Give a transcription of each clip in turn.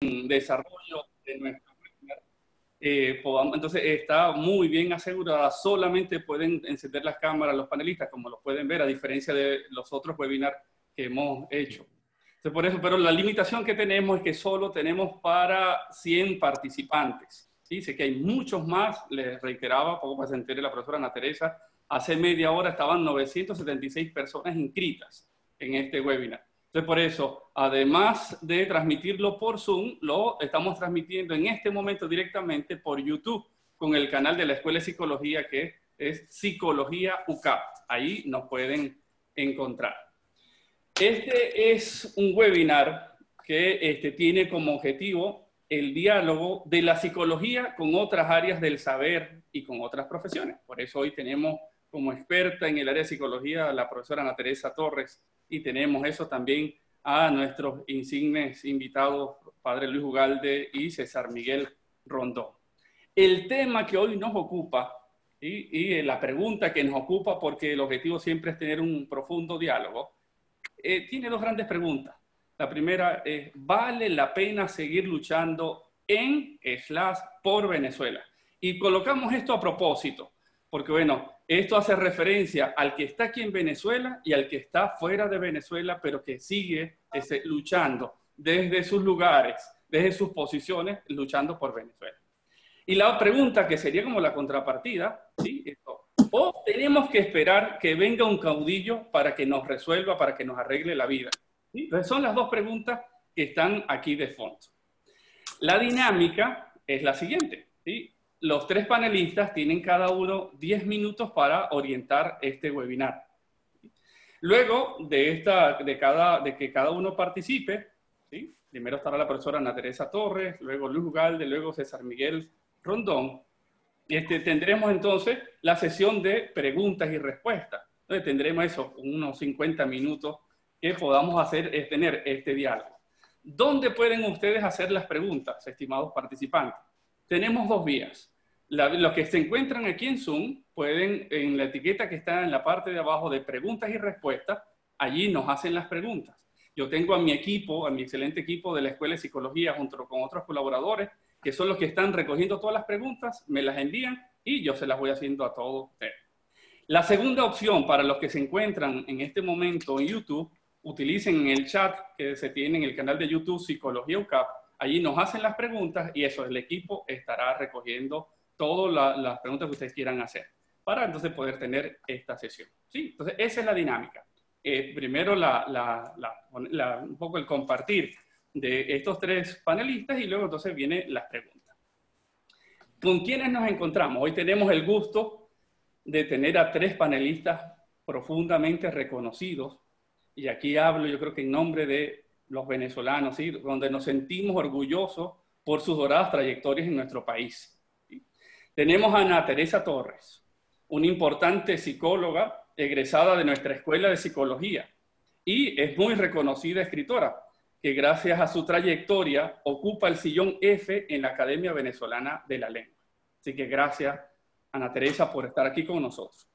desarrollo de nuestro eh, entonces está muy bien asegurada, solamente pueden encender las cámaras los panelistas, como lo pueden ver, a diferencia de los otros webinars que hemos hecho. Entonces, por eso, pero la limitación que tenemos es que solo tenemos para 100 participantes. ¿sí? Sé que hay muchos más, les reiteraba, poco para se la profesora Ana Teresa, hace media hora estaban 976 personas inscritas en este webinar. Entonces, por eso, además de transmitirlo por Zoom, lo estamos transmitiendo en este momento directamente por YouTube con el canal de la Escuela de Psicología que es Psicología UCAP. Ahí nos pueden encontrar. Este es un webinar que este, tiene como objetivo el diálogo de la psicología con otras áreas del saber y con otras profesiones. Por eso hoy tenemos como experta en el área de psicología la profesora Ana Teresa Torres, y tenemos eso también a nuestros insignes invitados, Padre Luis Ugalde y César Miguel Rondón. El tema que hoy nos ocupa y, la pregunta que nos ocupa, porque el objetivo siempre es tener un profundo diálogo, eh, tiene dos grandes preguntas. La primera es, ¿vale la pena seguir luchando en slash por Venezuela? Y colocamos esto a propósito, porque bueno, esto hace referencia al que está aquí en Venezuela y al que está fuera de Venezuela, pero que sigue ese, luchando desde sus lugares, desde sus posiciones, luchando por Venezuela. Y la pregunta que sería como la contrapartida, ¿sí? o tenemos que esperar que venga un caudillo para que nos resuelva, para que nos arregle la vida. Son las dos preguntas que están aquí de fondo. La dinámica es la siguiente. ¿sí? Los tres panelistas tienen cada uno 10 minutos para orientar este webinar. Luego de, esta, de, cada, de que cada uno participe, ¿sí? primero estará la profesora Ana Teresa Torres, luego Luis Ugalde, luego César Miguel Rondón. Este, tendremos entonces la sesión de preguntas y respuestas. Entonces tendremos eso, unos 50 minutos que podamos hacer, es tener este diálogo. ¿Dónde pueden ustedes hacer las preguntas, estimados participantes? tenemos dos vías. Los que se encuentran aquí en Zoom pueden, en la etiqueta que está en la parte de abajo de preguntas y respuestas, allí nos hacen las preguntas. Yo tengo a mi equipo, a mi excelente equipo de la Escuela de Psicología, junto con otros colaboradores, que son los que están recogiendo todas las preguntas, me las envían y yo se las voy haciendo a todos ustedes. La segunda opción para los que se encuentran en este momento en YouTube, utilicen el chat que se tiene en el canal de YouTube Psicología UCAP Allí nos hacen las preguntas y eso, el equipo estará recogiendo todas las preguntas que ustedes quieran hacer para entonces poder tener esta sesión. ¿sí? Entonces, esa es la dinámica. Eh, primero, un poco el compartir de estos tres panelistas y luego entonces vienen las preguntas. ¿Con quiénes nos encontramos? Hoy tenemos el gusto de tener a tres panelistas profundamente reconocidos y aquí hablo yo creo que en nombre de los venezolanos, ¿sí? donde nos sentimos orgullosos por sus doradas trayectorias en nuestro país. Tenemos a Ana Teresa Torres, una importante psicóloga egresada de nuestra Escuela de Psicología y es muy reconocida escritora, que gracias a su trayectoria ocupa el sillón F en la Academia Venezolana de la Lengua. Así que gracias, Ana Teresa, por estar aquí con nosotros.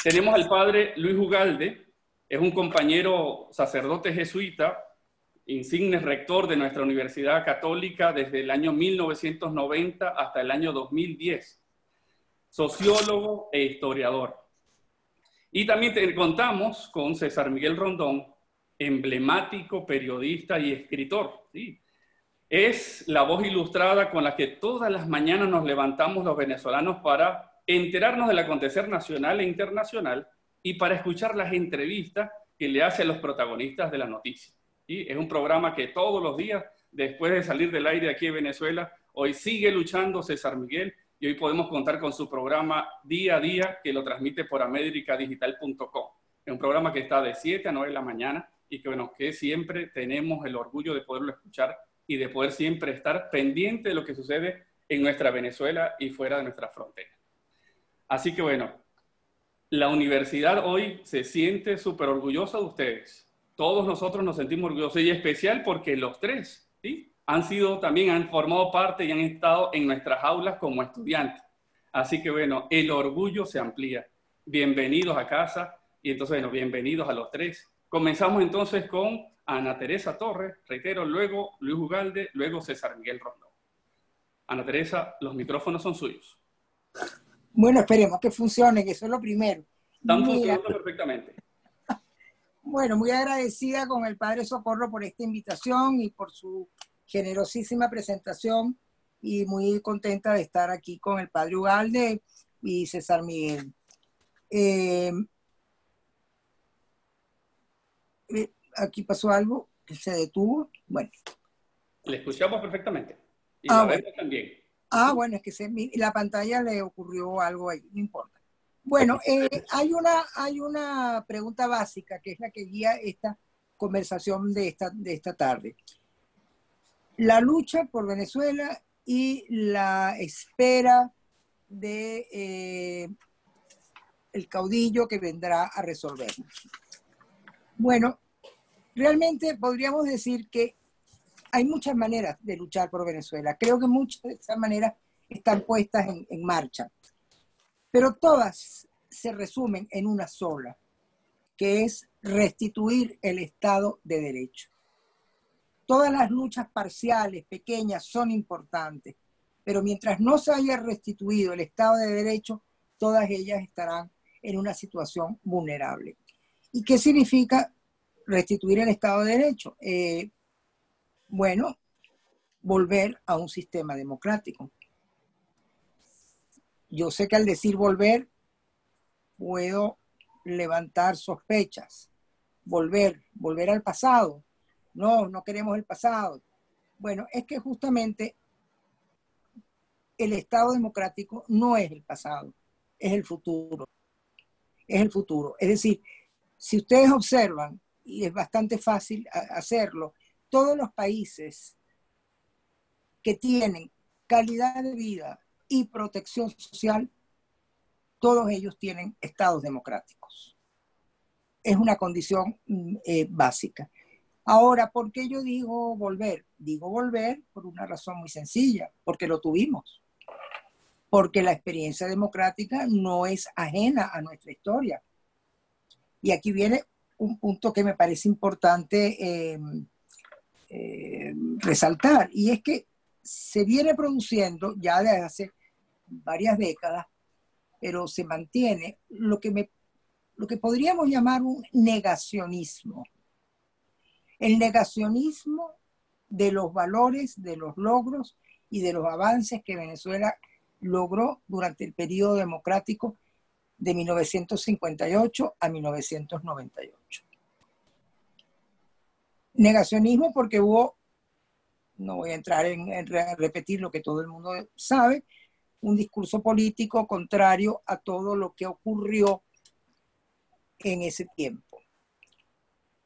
Tenemos al padre Luis Ugalde, es un compañero sacerdote jesuita insigne rector de nuestra Universidad Católica desde el año 1990 hasta el año 2010, sociólogo e historiador. Y también contamos con César Miguel Rondón, emblemático periodista y escritor. Es la voz ilustrada con la que todas las mañanas nos levantamos los venezolanos para enterarnos del acontecer nacional e internacional y para escuchar las entrevistas que le hace a los protagonistas de la noticia. Es un programa que todos los días, después de salir del aire aquí en Venezuela, hoy sigue luchando César Miguel y hoy podemos contar con su programa día a día que lo transmite por americadigital.com. Es un programa que está de 7 a 9 de la mañana y que, bueno, que siempre tenemos el orgullo de poderlo escuchar y de poder siempre estar pendiente de lo que sucede en nuestra Venezuela y fuera de nuestra frontera. Así que, bueno, la universidad hoy se siente súper orgullosa de ustedes todos nosotros nos sentimos orgullosos y especial porque los tres ¿sí? han sido también, han formado parte y han estado en nuestras aulas como estudiantes. Así que bueno, el orgullo se amplía. Bienvenidos a casa y entonces, bueno, bienvenidos a los tres. Comenzamos entonces con Ana Teresa Torres, reitero, luego Luis Ugalde, luego César Miguel Rondón. Ana Teresa, los micrófonos son suyos. Bueno, esperemos que funcione, que eso es lo primero. Están funcionando perfectamente. Bueno, muy agradecida con el Padre Socorro por esta invitación y por su generosísima presentación y muy contenta de estar aquí con el Padre Ugalde y César Miguel. Eh, eh, aquí pasó algo que se detuvo. Bueno. Le escuchamos perfectamente. Y ah, bueno. también. Ah, bueno, es que se, la pantalla le ocurrió algo ahí, no importa. Bueno, eh, hay, una, hay una pregunta básica que es la que guía esta conversación de esta, de esta tarde. La lucha por Venezuela y la espera de eh, el caudillo que vendrá a resolvernos. Bueno, realmente podríamos decir que hay muchas maneras de luchar por Venezuela. Creo que muchas de esas maneras están puestas en, marcha, pero todas se resumen en una sola, que es restituir el Estado de Derecho. Todas las luchas parciales, pequeñas, son importantes, pero mientras no se haya restituido el Estado de Derecho, todas ellas estarán en una situación vulnerable. ¿Y qué significa restituir el Estado de Derecho? Eh, bueno, volver a un sistema democrático. Yo sé que al decir volver, puedo levantar sospechas. Volver, volver al pasado. No, no queremos el pasado. Bueno, es que justamente el Estado democrático no es el pasado, es el futuro. Es el futuro. Es decir, si ustedes observan, y es bastante fácil hacerlo, todos los países que tienen calidad de vida y protección social, todos ellos tienen estados democráticos. Es una condición mm, eh, básica. Ahora, ¿por qué yo digo volver? Digo volver por una razón muy sencilla, porque lo tuvimos. Porque la experiencia democrática no es ajena a nuestra historia. Y aquí viene un punto que me parece importante eh, eh, resaltar, y es que se viene produciendo ya desde hace varias décadas, pero se mantiene lo que, me, lo que podríamos llamar un negacionismo. El negacionismo de los valores, de los logros y de los avances que Venezuela logró durante el periodo democrático de 1958 a 1998. Negacionismo porque hubo, no voy a entrar en, repetir lo que todo el mundo sabe, un discurso político contrario a todo lo que ocurrió en ese tiempo.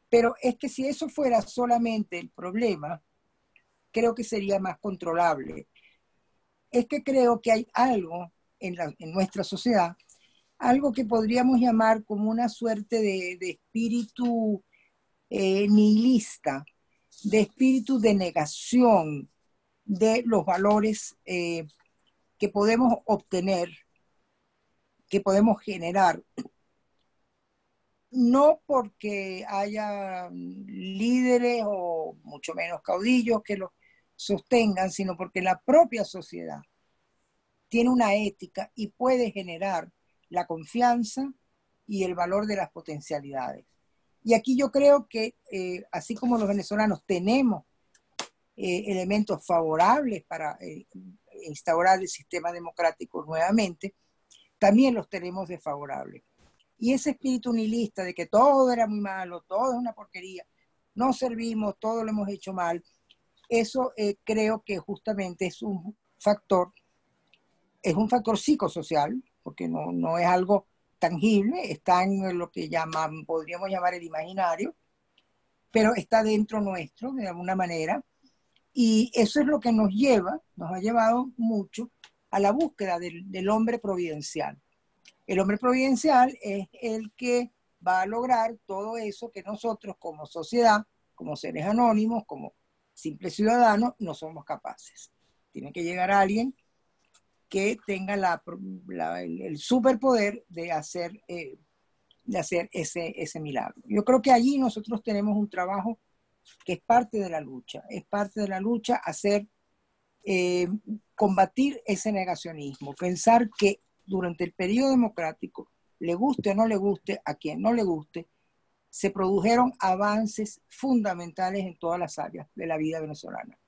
Pero es que si eso fuera solamente el problema, creo que sería más controlable. Es que creo que hay algo en, nuestra sociedad, algo que podríamos llamar como una suerte de espíritu eh, nihilista, de espíritu de negación de los valores eh, que podemos obtener, que podemos generar, no porque haya líderes o mucho menos caudillos que los sostengan, sino porque la propia sociedad tiene una ética y puede generar la confianza y el valor de las potencialidades. Y aquí yo creo que, eh, así como los venezolanos tenemos eh, elementos favorables para eh, instaurar el sistema democrático nuevamente, también los tenemos desfavorables. Y ese espíritu nihilista de que todo era muy malo, todo es una porquería, no servimos, todo lo hemos hecho mal, eso creo que justamente es un factor, es un factor psicosocial, porque no, no es algo tangible, está en lo que llaman, podríamos llamar el imaginario, pero está dentro nuestro de alguna manera. Y eso es lo que nos lleva, nos ha llevado mucho a la búsqueda del, hombre providencial. El hombre providencial es el que va a lograr todo eso que nosotros como sociedad, como seres anónimos, como simples ciudadanos, no somos capaces. Tiene que llegar alguien que tenga el, superpoder de hacer, eh, de hacer ese, ese milagro. Yo creo que allí nosotros tenemos un trabajo que es parte de la lucha, es parte de la lucha hacer, eh, combatir ese negacionismo, pensar que durante el periodo democrático, le guste o no le guste, a quien no le guste, se produjeron avances fundamentales en todas las áreas de la vida venezolana.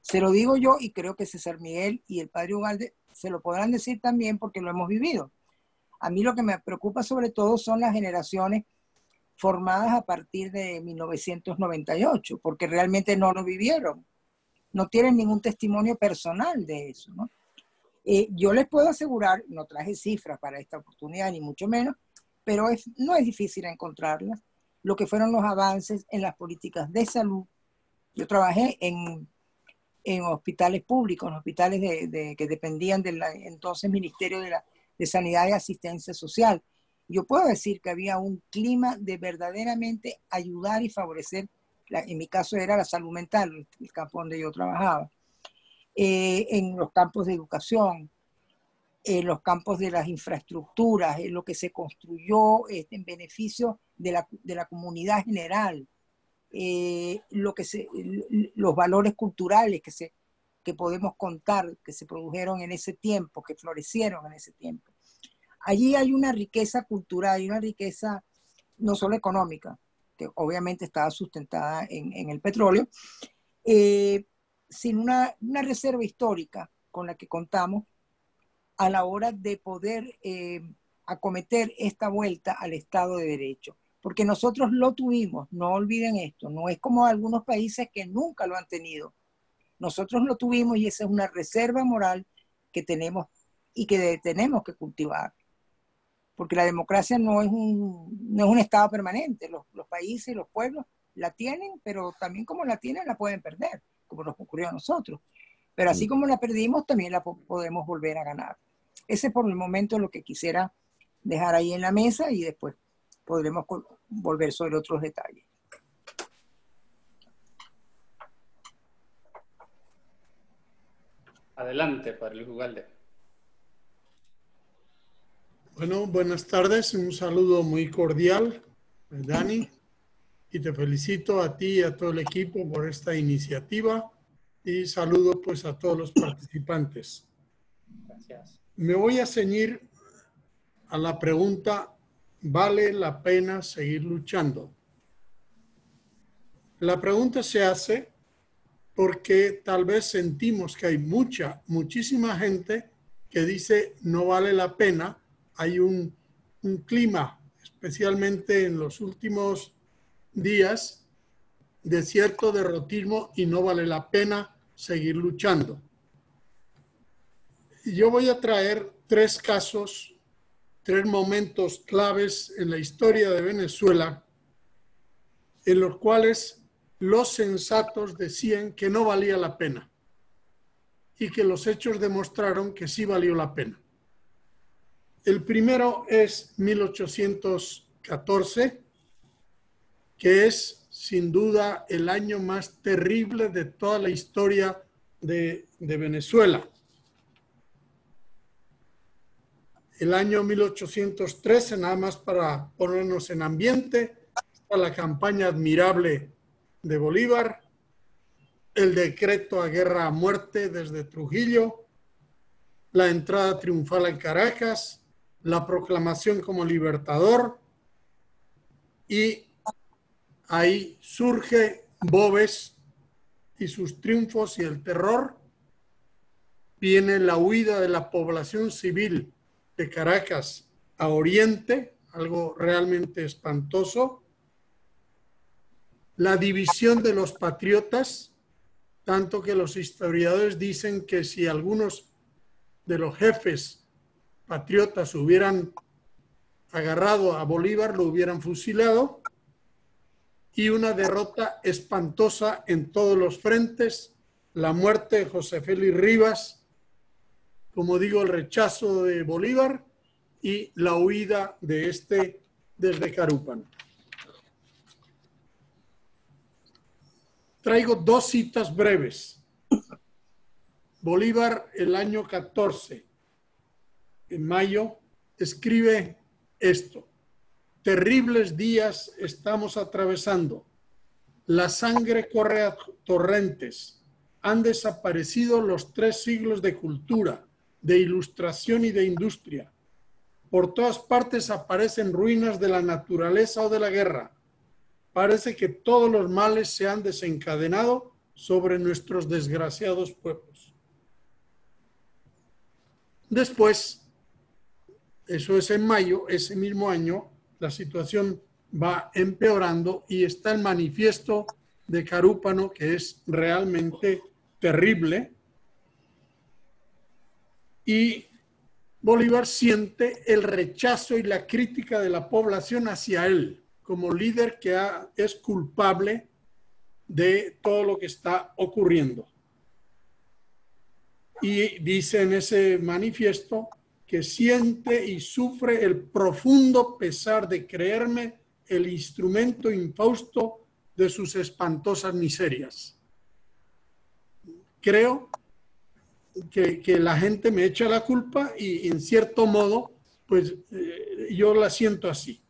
Se lo digo yo y creo que César Miguel y el padre Ugalde se lo podrán decir también porque lo hemos vivido. A mí lo que me preocupa sobre todo son las generaciones formadas a partir de 1998, porque realmente no lo vivieron, no tienen ningún testimonio personal de eso. ¿no? Eh, yo les puedo asegurar, no traje cifras para esta oportunidad, ni mucho menos, pero no es difícil encontrarlas, lo que fueron los avances en las políticas de salud. Yo trabajé en hospitales públicos, en hospitales que dependían del entonces Ministerio de Sanidad y Asistencia Social. Yo puedo decir que había un clima de verdaderamente ayudar y favorecer, en mi caso era la salud mental, el campo donde yo trabajaba, eh, en los campos de educación, en los campos de las infraestructuras, en lo que se construyó este, en beneficio de la, de la comunidad general eh, lo que los valores culturales que, se, que podemos contar, que se produjeron en ese tiempo, que florecieron en ese tiempo. Allí hay una riqueza cultural y una riqueza no solo económica, que obviamente estaba sustentada en, el petróleo, eh, sino una, una, reserva histórica con la que contamos a la hora de poder eh, acometer esta vuelta al Estado de Derecho porque nosotros lo tuvimos, no olviden esto, no es como algunos países que nunca lo han tenido. Nosotros lo tuvimos y esa es una reserva moral que tenemos y que tenemos que cultivar. Porque la democracia no es un, no es un estado permanente, los, los países y los pueblos la tienen, pero también como la tienen la pueden perder, como nos ocurrió a nosotros. Pero así mm. como la perdimos, también la podemos volver a ganar. Ese por el momento lo que quisiera dejar ahí en la mesa y después podremos volver sobre otros detalles. Adelante, para Luis Ugalde. Bueno, buenas tardes, un saludo muy cordial, Dani, y te felicito a ti y a todo el equipo por esta iniciativa y saludo pues a todos los participantes. Gracias. Me voy a ceñir a la pregunta vale la pena seguir luchando? La pregunta se hace porque tal vez sentimos que hay mucha, muchísima gente que dice no vale la pena. Hay un, clima, especialmente en los últimos días, de cierto derrotismo y no vale la pena seguir luchando. Yo voy a traer tres casos tres momentos claves en la historia de Venezuela en los cuales los sensatos decían que no valía la pena y que los hechos demostraron que sí valió la pena. El primero es 1814, que es sin duda el año más terrible de toda la historia de, Venezuela. el año 1813, nada más para ponernos en ambiente, está la campaña admirable de Bolívar, el decreto a guerra a muerte desde Trujillo, la entrada triunfal en Caracas, la proclamación como libertador y ahí surge Bobes y sus triunfos y el terror. Viene la huida de la población civil de Caracas a Oriente, algo realmente espantoso. La división de los patriotas, tanto que los historiadores dicen que si algunos de los jefes patriotas hubieran agarrado a Bolívar, lo hubieran fusilado. Y una derrota espantosa en todos los frentes, la muerte de José Félix Rivas, como digo, el rechazo de Bolívar y la huida de este desde Carúpano. Traigo dos citas breves. Bolívar, el año 14, en mayo, escribe esto. Terribles días estamos atravesando. La sangre corre a torrentes. Han desaparecido los tres siglos de cultura, de ilustración y de industria. Por todas partes aparecen ruinas de la naturaleza o de la guerra. Parece que todos los males se han desencadenado sobre nuestros desgraciados pueblos. Después, eso es en mayo, ese mismo año, la situación va empeorando y está el manifiesto de Carúpano, que es realmente terrible. Y Bolívar siente el rechazo y la crítica de la población hacia él como líder que es culpable de todo lo que está ocurriendo. Y dice en ese manifiesto que siente y sufre el profundo pesar de creerme el instrumento infausto de sus espantosas miserias. Creo que, la gente me echa la culpa y en cierto modo, pues eh, yo la siento así.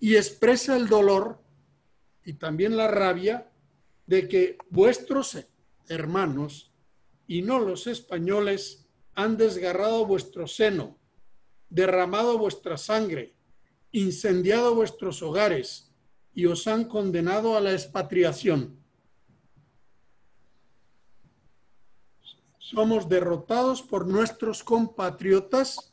Y expresa el dolor y también la rabia de que vuestros hermanos y no los españoles han desgarrado vuestro seno, derramado vuestra sangre, incendiado vuestros hogares y os han condenado a la expatriación. Somos derrotados por nuestros compatriotas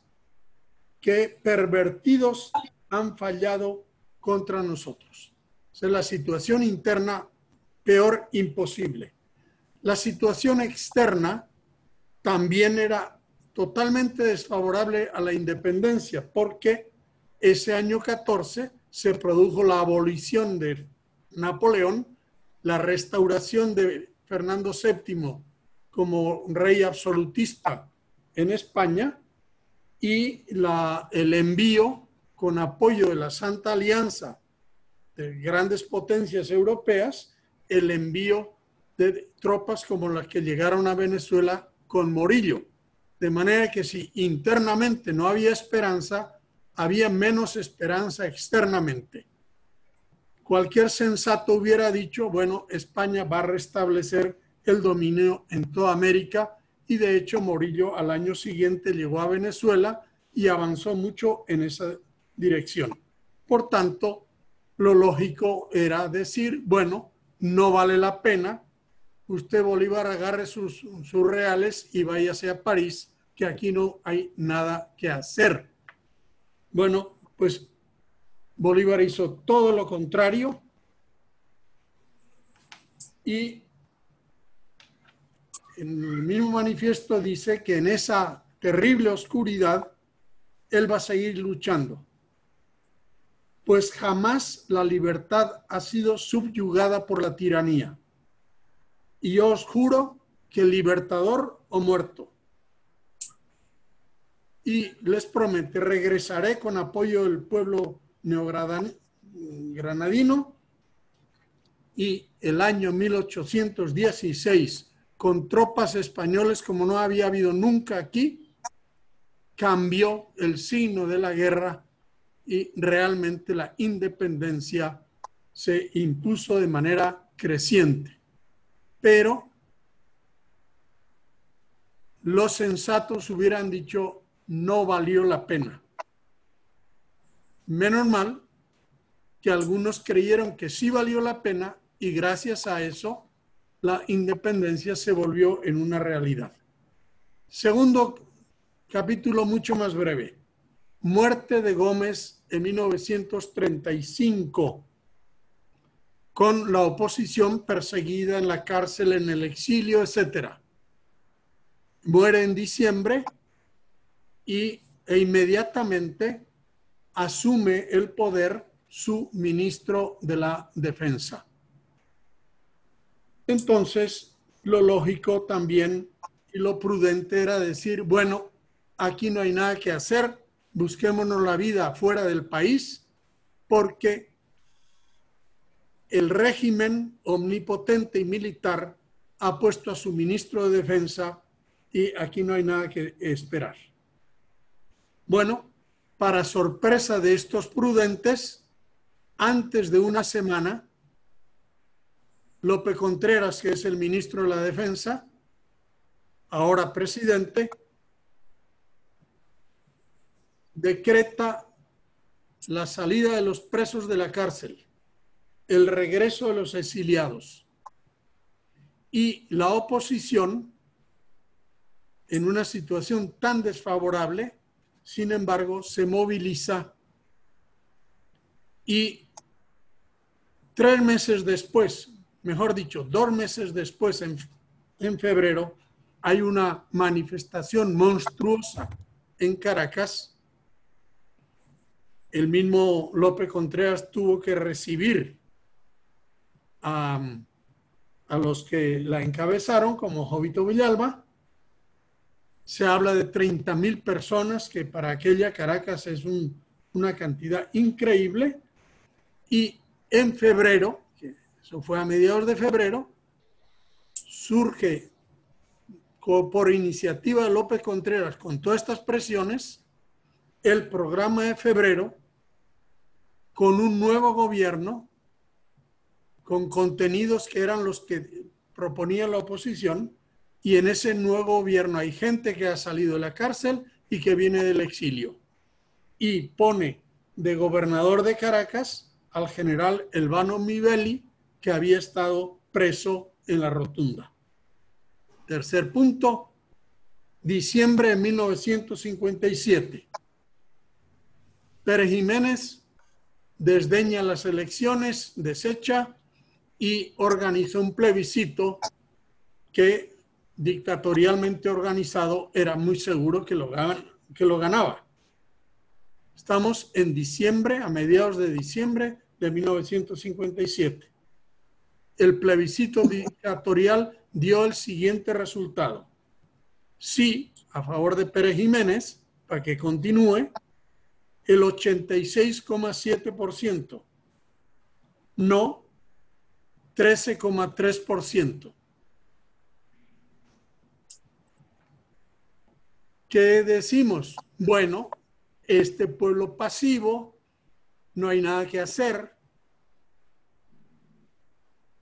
que pervertidos han fallado contra nosotros. Esa es la situación interna peor imposible. La situación externa también era totalmente desfavorable a la independencia porque ese año 14 se produjo la abolición de Napoleón, la restauración de Fernando VII como rey absolutista en España y la, el envío con apoyo de la Santa Alianza de grandes potencias europeas, el envío de tropas como las que llegaron a Venezuela con Morillo. De manera que si internamente no había esperanza, había menos esperanza externamente. Cualquier sensato hubiera dicho, bueno, España va a restablecer el dominio en toda América y de hecho Morillo al año siguiente llegó a Venezuela y avanzó mucho en esa dirección. Por tanto, lo lógico era decir, bueno, no vale la pena, usted Bolívar agarre sus, sus reales y váyase a París, que aquí no hay nada que hacer. Bueno, pues Bolívar hizo todo lo contrario y en el mismo manifiesto dice que en esa terrible oscuridad él va a seguir luchando, pues jamás la libertad ha sido subyugada por la tiranía. Y yo os juro que libertador o muerto y les promete, regresaré con apoyo del pueblo neogranadino y el año 1816, con tropas españoles como no había habido nunca aquí, cambió el signo de la guerra y realmente la independencia se impuso de manera creciente. Pero los sensatos hubieran dicho, no valió la pena. Menos mal que algunos creyeron que sí valió la pena y gracias a eso la independencia se volvió en una realidad. Segundo capítulo mucho más breve. Muerte de Gómez en 1935 con la oposición perseguida en la cárcel, en el exilio, etc. Muere en diciembre y, e inmediatamente asume el poder su ministro de la Defensa. Entonces, lo lógico también y lo prudente era decir, bueno, aquí no hay nada que hacer, busquémonos la vida fuera del país, porque el régimen omnipotente y militar ha puesto a su ministro de defensa y aquí no hay nada que esperar. Bueno, para sorpresa de estos prudentes, antes de una semana, López Contreras, que es el ministro de la Defensa, ahora presidente, decreta la salida de los presos de la cárcel, el regreso de los exiliados y la oposición en una situación tan desfavorable, sin embargo, se moviliza y tres meses después, mejor dicho, dos meses después, en, en febrero, hay una manifestación monstruosa en Caracas. El mismo López Contreras tuvo que recibir a, los que la encabezaron, como Jovito Villalba. Se habla de 30 mil personas, que para aquella Caracas es un, una cantidad increíble. Y en febrero, eso fue a mediados de febrero, surge por iniciativa de López Contreras con todas estas presiones el programa de febrero con un nuevo gobierno con contenidos que eran los que proponía la oposición y en ese nuevo gobierno hay gente que ha salido de la cárcel y que viene del exilio y pone de gobernador de Caracas al general Elvano Mivelli que había estado preso en la rotunda. Tercer punto, diciembre de 1957. Pérez Jiménez desdeña las elecciones, desecha y organiza un plebiscito que dictatorialmente organizado era muy seguro que lo, que lo ganaba. Estamos en diciembre, a mediados de diciembre de 1957. El plebiscito dictatorial dio el siguiente resultado. Sí, a favor de Pérez Jiménez, para que continúe, el 86,7%. No, 13,3%. ¿Qué decimos? Bueno, este pueblo pasivo, no hay nada que hacer,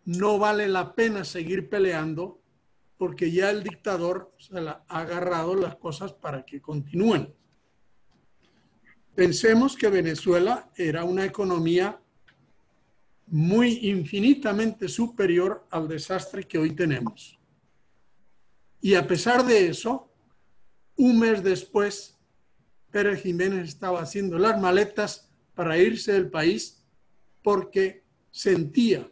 no vale la pena seguir peleando porque ya el dictador se ha agarrado las cosas para que continúen. Pensemos que Venezuela era una economía muy infinitamente superior al desastre que hoy tenemos. Y a pesar de eso, un mes después, Pérez Jiménez estaba haciendo las maletas para irse del país porque sentía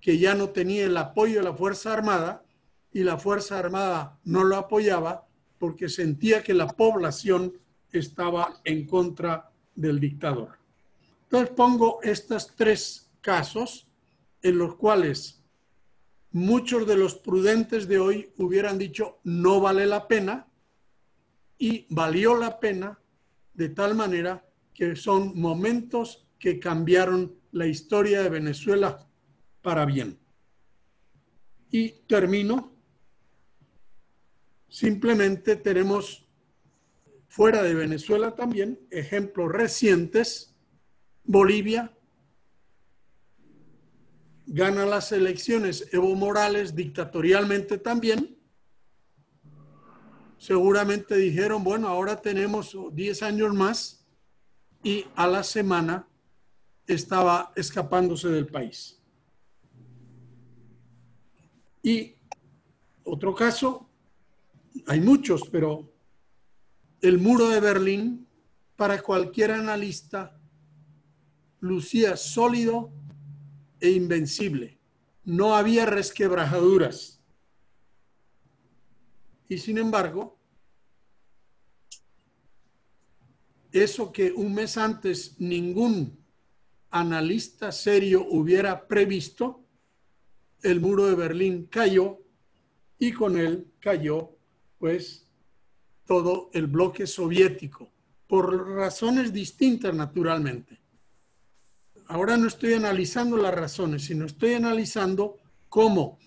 que ya no tenía el apoyo de la Fuerza Armada y la Fuerza Armada no lo apoyaba porque sentía que la población estaba en contra del dictador. Entonces pongo estos tres casos en los cuales muchos de los prudentes de hoy hubieran dicho no vale la pena y valió la pena de tal manera que son momentos que cambiaron la historia de Venezuela para bien. Y termino. Simplemente tenemos fuera de Venezuela también ejemplos recientes. Bolivia gana las elecciones Evo Morales dictatorialmente también. Seguramente dijeron, bueno, ahora tenemos 10 años más y a la semana estaba escapándose del país. Y otro caso, hay muchos, pero el muro de Berlín, para cualquier analista, lucía sólido e invencible. No había resquebrajaduras. Y sin embargo, eso que un mes antes ningún analista serio hubiera previsto, el muro de Berlín cayó y con él cayó pues todo el bloque soviético, por razones distintas naturalmente. Ahora no estoy analizando las razones, sino estoy analizando cómo.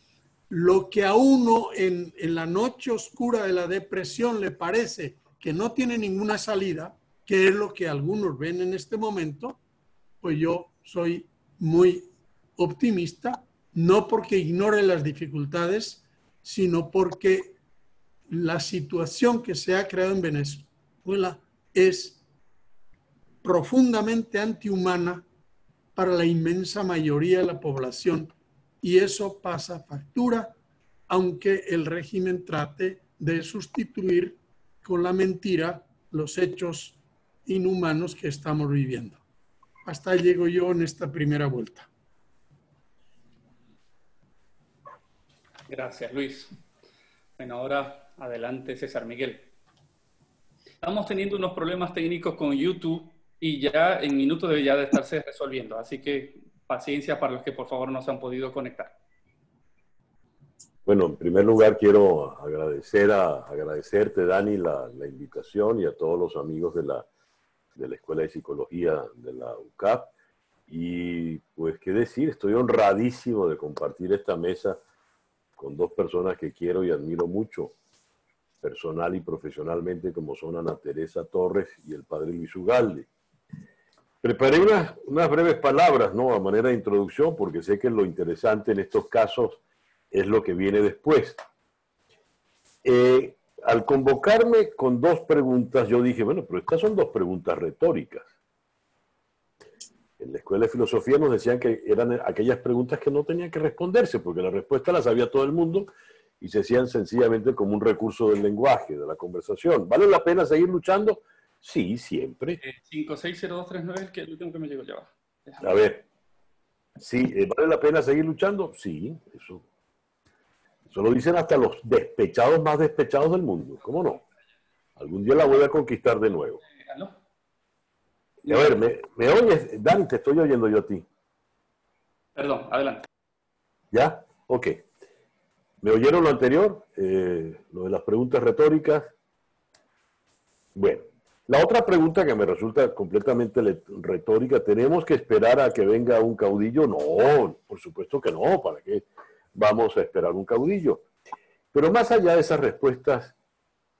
Lo que a uno en, la noche oscura de la depresión le parece que no tiene ninguna salida, que es lo que algunos ven en este momento, pues yo soy muy optimista no porque ignore las dificultades, sino porque la situación que se ha creado en Venezuela es profundamente antihumana para la inmensa mayoría de la población y eso pasa factura, aunque el régimen trate de sustituir con la mentira los hechos inhumanos que estamos viviendo. Hasta llego yo en esta primera vuelta. Gracias, Luis. Bueno, ahora adelante, César Miguel. Estamos teniendo unos problemas técnicos con YouTube y ya en minutos debe ya de estarse resolviendo. Así que paciencia para los que por favor no se han podido conectar. Bueno, en primer lugar quiero agradecer a, agradecerte, Dani, la, invitación y a todos los amigos de la, de la Escuela de Psicología de la UCAP. Y pues, qué decir, estoy honradísimo de compartir esta mesa con dos personas que quiero y admiro mucho, personal y profesionalmente, como son Ana Teresa Torres y el padre Luis Ugalde. Preparé unas, breves palabras, ¿no? A manera de introducción, porque sé que lo interesante en estos casos es lo que viene después. Eh, al convocarme con dos preguntas, yo dije, bueno, pero estas son dos preguntas retóricas. En la escuela de filosofía nos decían que eran aquellas preguntas que no tenían que responderse, porque la respuesta la sabía todo el mundo y se hacían sencillamente como un recurso del lenguaje, de la conversación. ¿Vale la pena seguir luchando? Sí, siempre. Eh, 560239 que es el último que me llegó ya. A ver. Sí, eh, ¿vale la pena seguir luchando? Sí, eso. Eso lo dicen hasta los despechados más despechados del mundo. ¿Cómo no? Algún día la voy a conquistar de nuevo. Y a ver, ¿me, ¿me, oyes? Dani, te estoy oyendo yo a ti. Perdón, adelante. ¿Ya? Ok. ¿Me oyeron lo anterior? Eh, lo de las preguntas retóricas. Bueno, la otra pregunta que me resulta completamente retórica, ¿tenemos que esperar a que venga un caudillo? No, por supuesto que no, ¿para qué vamos a esperar un caudillo? Pero más allá de esas respuestas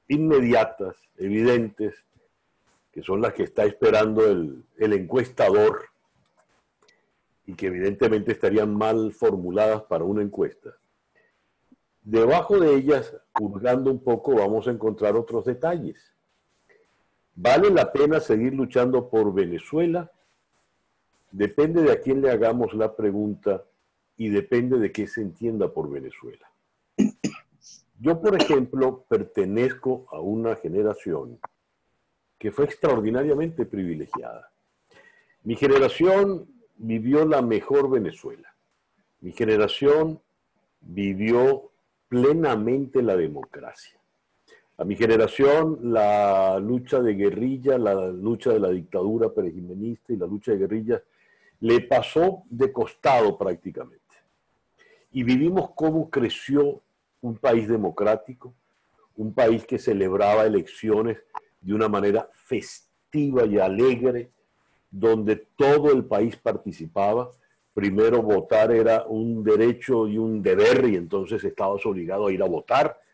inmediatas, evidentes, que son las que está esperando el, encuestador y que evidentemente estarían mal formuladas para una encuesta, debajo de ellas, hurgando un poco, vamos a encontrar otros detalles ¿Vale la pena seguir luchando por Venezuela? Depende de a quién le hagamos la pregunta y depende de qué se entienda por Venezuela. Yo, por ejemplo, pertenezco a una generación que fue extraordinariamente privilegiada. Mi generación vivió la mejor Venezuela. Mi generación vivió plenamente la democracia. A mi generación, la lucha de guerrilla, la lucha de la dictadura perejimenista y la lucha de guerrillas le pasó de costado prácticamente. Y vivimos cómo creció un país democrático, un país que celebraba elecciones de una manera festiva y alegre, donde todo el país participaba. Primero votar era un derecho y un deber y entonces estabas obligado a ir a votar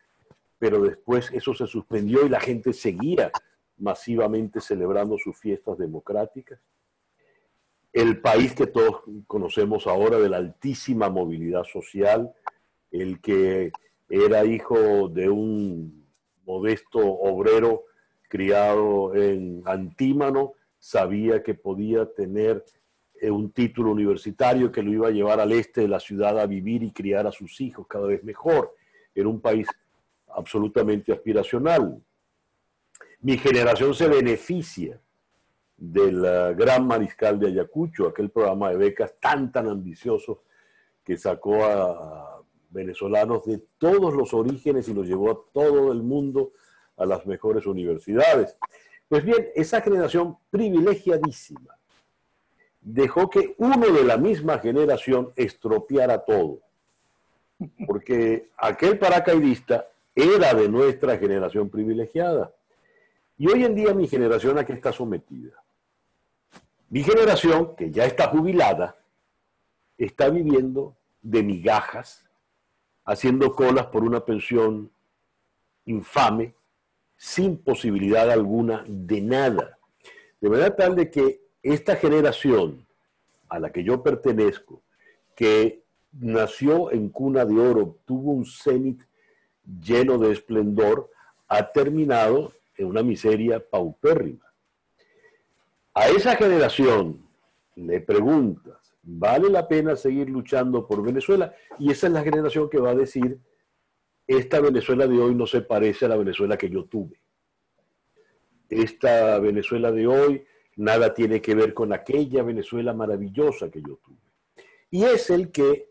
pero después eso se suspendió y la gente seguía masivamente celebrando sus fiestas democráticas. El país que todos conocemos ahora de la altísima movilidad social, el que era hijo de un modesto obrero criado en Antímano, sabía que podía tener eh, un título universitario que lo iba a llevar al este de la ciudad a vivir y criar a sus hijos cada vez mejor. Era un país absolutamente aspiracional. Mi generación se beneficia del eh, gran mariscal de Ayacucho, aquel programa de becas tan, tan ambicioso que sacó a venezolanos de todos los orígenes y los llevó a todo el mundo a las mejores universidades. Pues bien, esa generación privilegiadísima dejó que uno de la misma generación estropeara todo. Porque aquel paracaidista era de nuestra generación privilegiada. Y hoy en día mi generación a qué está sometida. Mi generación, que ya está jubilada, está viviendo de migajas, haciendo colas por una pensión infame, sin posibilidad alguna de nada. De verdad tal de que esta generación a la que yo pertenezco, que nació en cuna de oro, tuvo un cenit lleno de esplendor, ha terminado en una miseria paupérrima. A esa generación le preguntas, ¿vale la pena seguir luchando por Venezuela? Y esa es la generación que va a decir, esta Venezuela de hoy no se parece a la Venezuela que yo tuve. Esta Venezuela de hoy nada tiene que ver con aquella Venezuela maravillosa que yo tuve. Y es el que,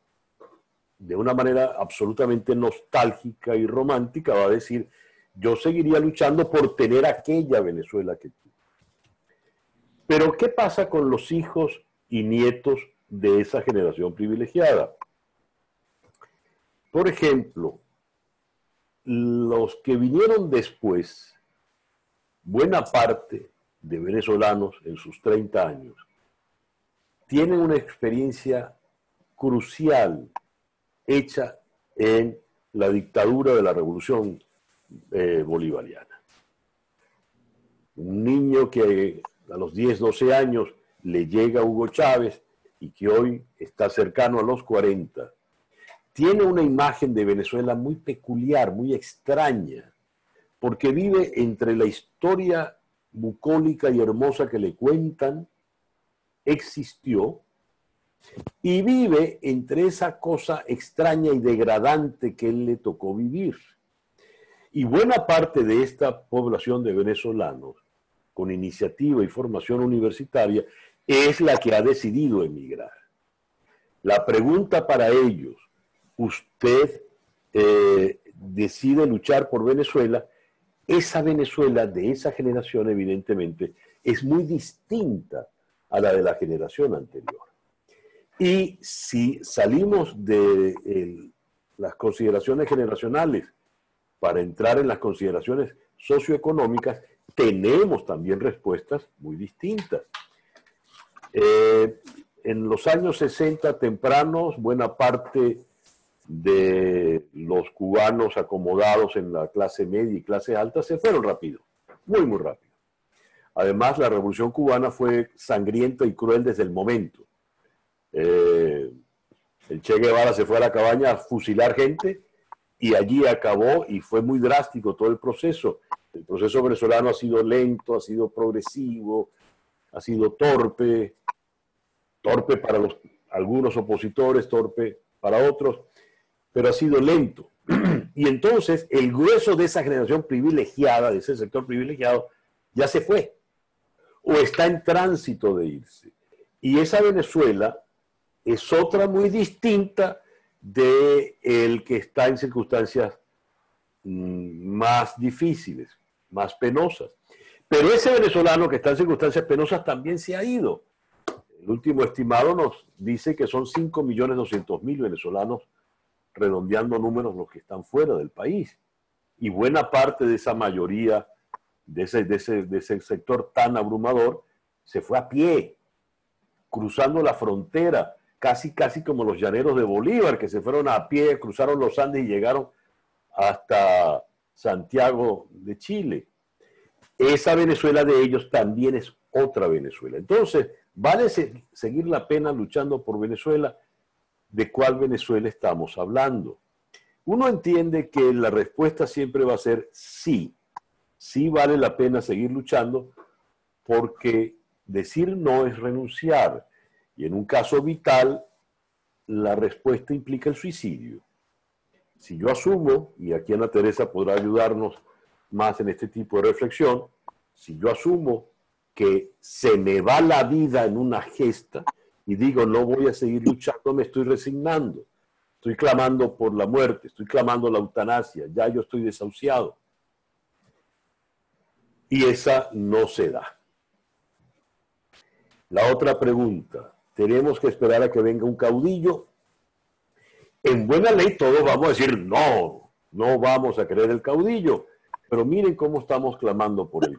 de una manera absolutamente nostálgica y romántica, va a decir, yo seguiría luchando por tener aquella Venezuela que tuve. Pero ¿qué pasa con los hijos y nietos de esa generación privilegiada? Por ejemplo, los que vinieron después, buena parte de venezolanos en sus 30 años, tienen una experiencia crucial hecha en la dictadura de la revolución eh, bolivariana. Un niño que a los 10, 12 años le llega a Hugo Chávez y que hoy está cercano a los 40, tiene una imagen de Venezuela muy peculiar, muy extraña, porque vive entre la historia bucólica y hermosa que le cuentan, existió, y vive entre esa cosa extraña y degradante que él le tocó vivir. Y buena parte de esta población de venezolanos, con iniciativa y formación universitaria, es la que ha decidido emigrar. La pregunta para ellos, ¿usted eh, decide luchar por Venezuela? Esa Venezuela de esa generación, evidentemente, es muy distinta a la de la generación anterior. Y si salimos de las consideraciones generacionales para entrar en las consideraciones socioeconómicas, tenemos también respuestas muy distintas. Eh, en los años 60 tempranos, buena parte de los cubanos acomodados en la clase media y clase alta se fueron rápido, muy, muy rápido. Además, la revolución cubana fue sangrienta y cruel desde el momento. Eh, el Che Guevara se fue a la cabaña a fusilar gente y allí acabó y fue muy drástico todo el proceso. El proceso venezolano ha sido lento, ha sido progresivo, ha sido torpe, torpe para algunos opositores, torpe para otros, pero ha sido lento. Y entonces el grueso de esa generación privilegiada, de ese sector privilegiado, ya se fue o está en tránsito de irse. Y esa Venezuela es otra muy distinta de el que está en circunstancias mm, más difíciles, más penosas. Pero ese venezolano que está en circunstancias penosas también se ha ido. El último estimado nos dice que son 5.200.000 venezolanos, redondeando números los que están fuera del país. Y buena parte de esa mayoría, de ese, de ese, de ese sector tan abrumador, se fue a pie, cruzando la frontera, casi, casi como los llaneros de Bolívar, que se fueron a pie, cruzaron los Andes y llegaron hasta Santiago de Chile. Esa Venezuela de ellos también es otra Venezuela. Entonces, ¿vale seguir la pena luchando por Venezuela? ¿De cuál Venezuela estamos hablando? Uno entiende que la respuesta siempre va a ser sí. Sí vale la pena seguir luchando porque decir no es renunciar. Y en un caso vital, la respuesta implica el suicidio. Si yo asumo, y aquí Ana Teresa podrá ayudarnos más en este tipo de reflexión, si yo asumo que se me va la vida en una gesta y digo no voy a seguir luchando, me estoy resignando, estoy clamando por la muerte, estoy clamando la eutanasia, ya yo estoy desahuciado. Y esa no se da. La otra pregunta, tenemos que esperar a que venga un caudillo. En buena ley todos vamos a decir, no, no vamos a querer el caudillo, pero miren cómo estamos clamando por él.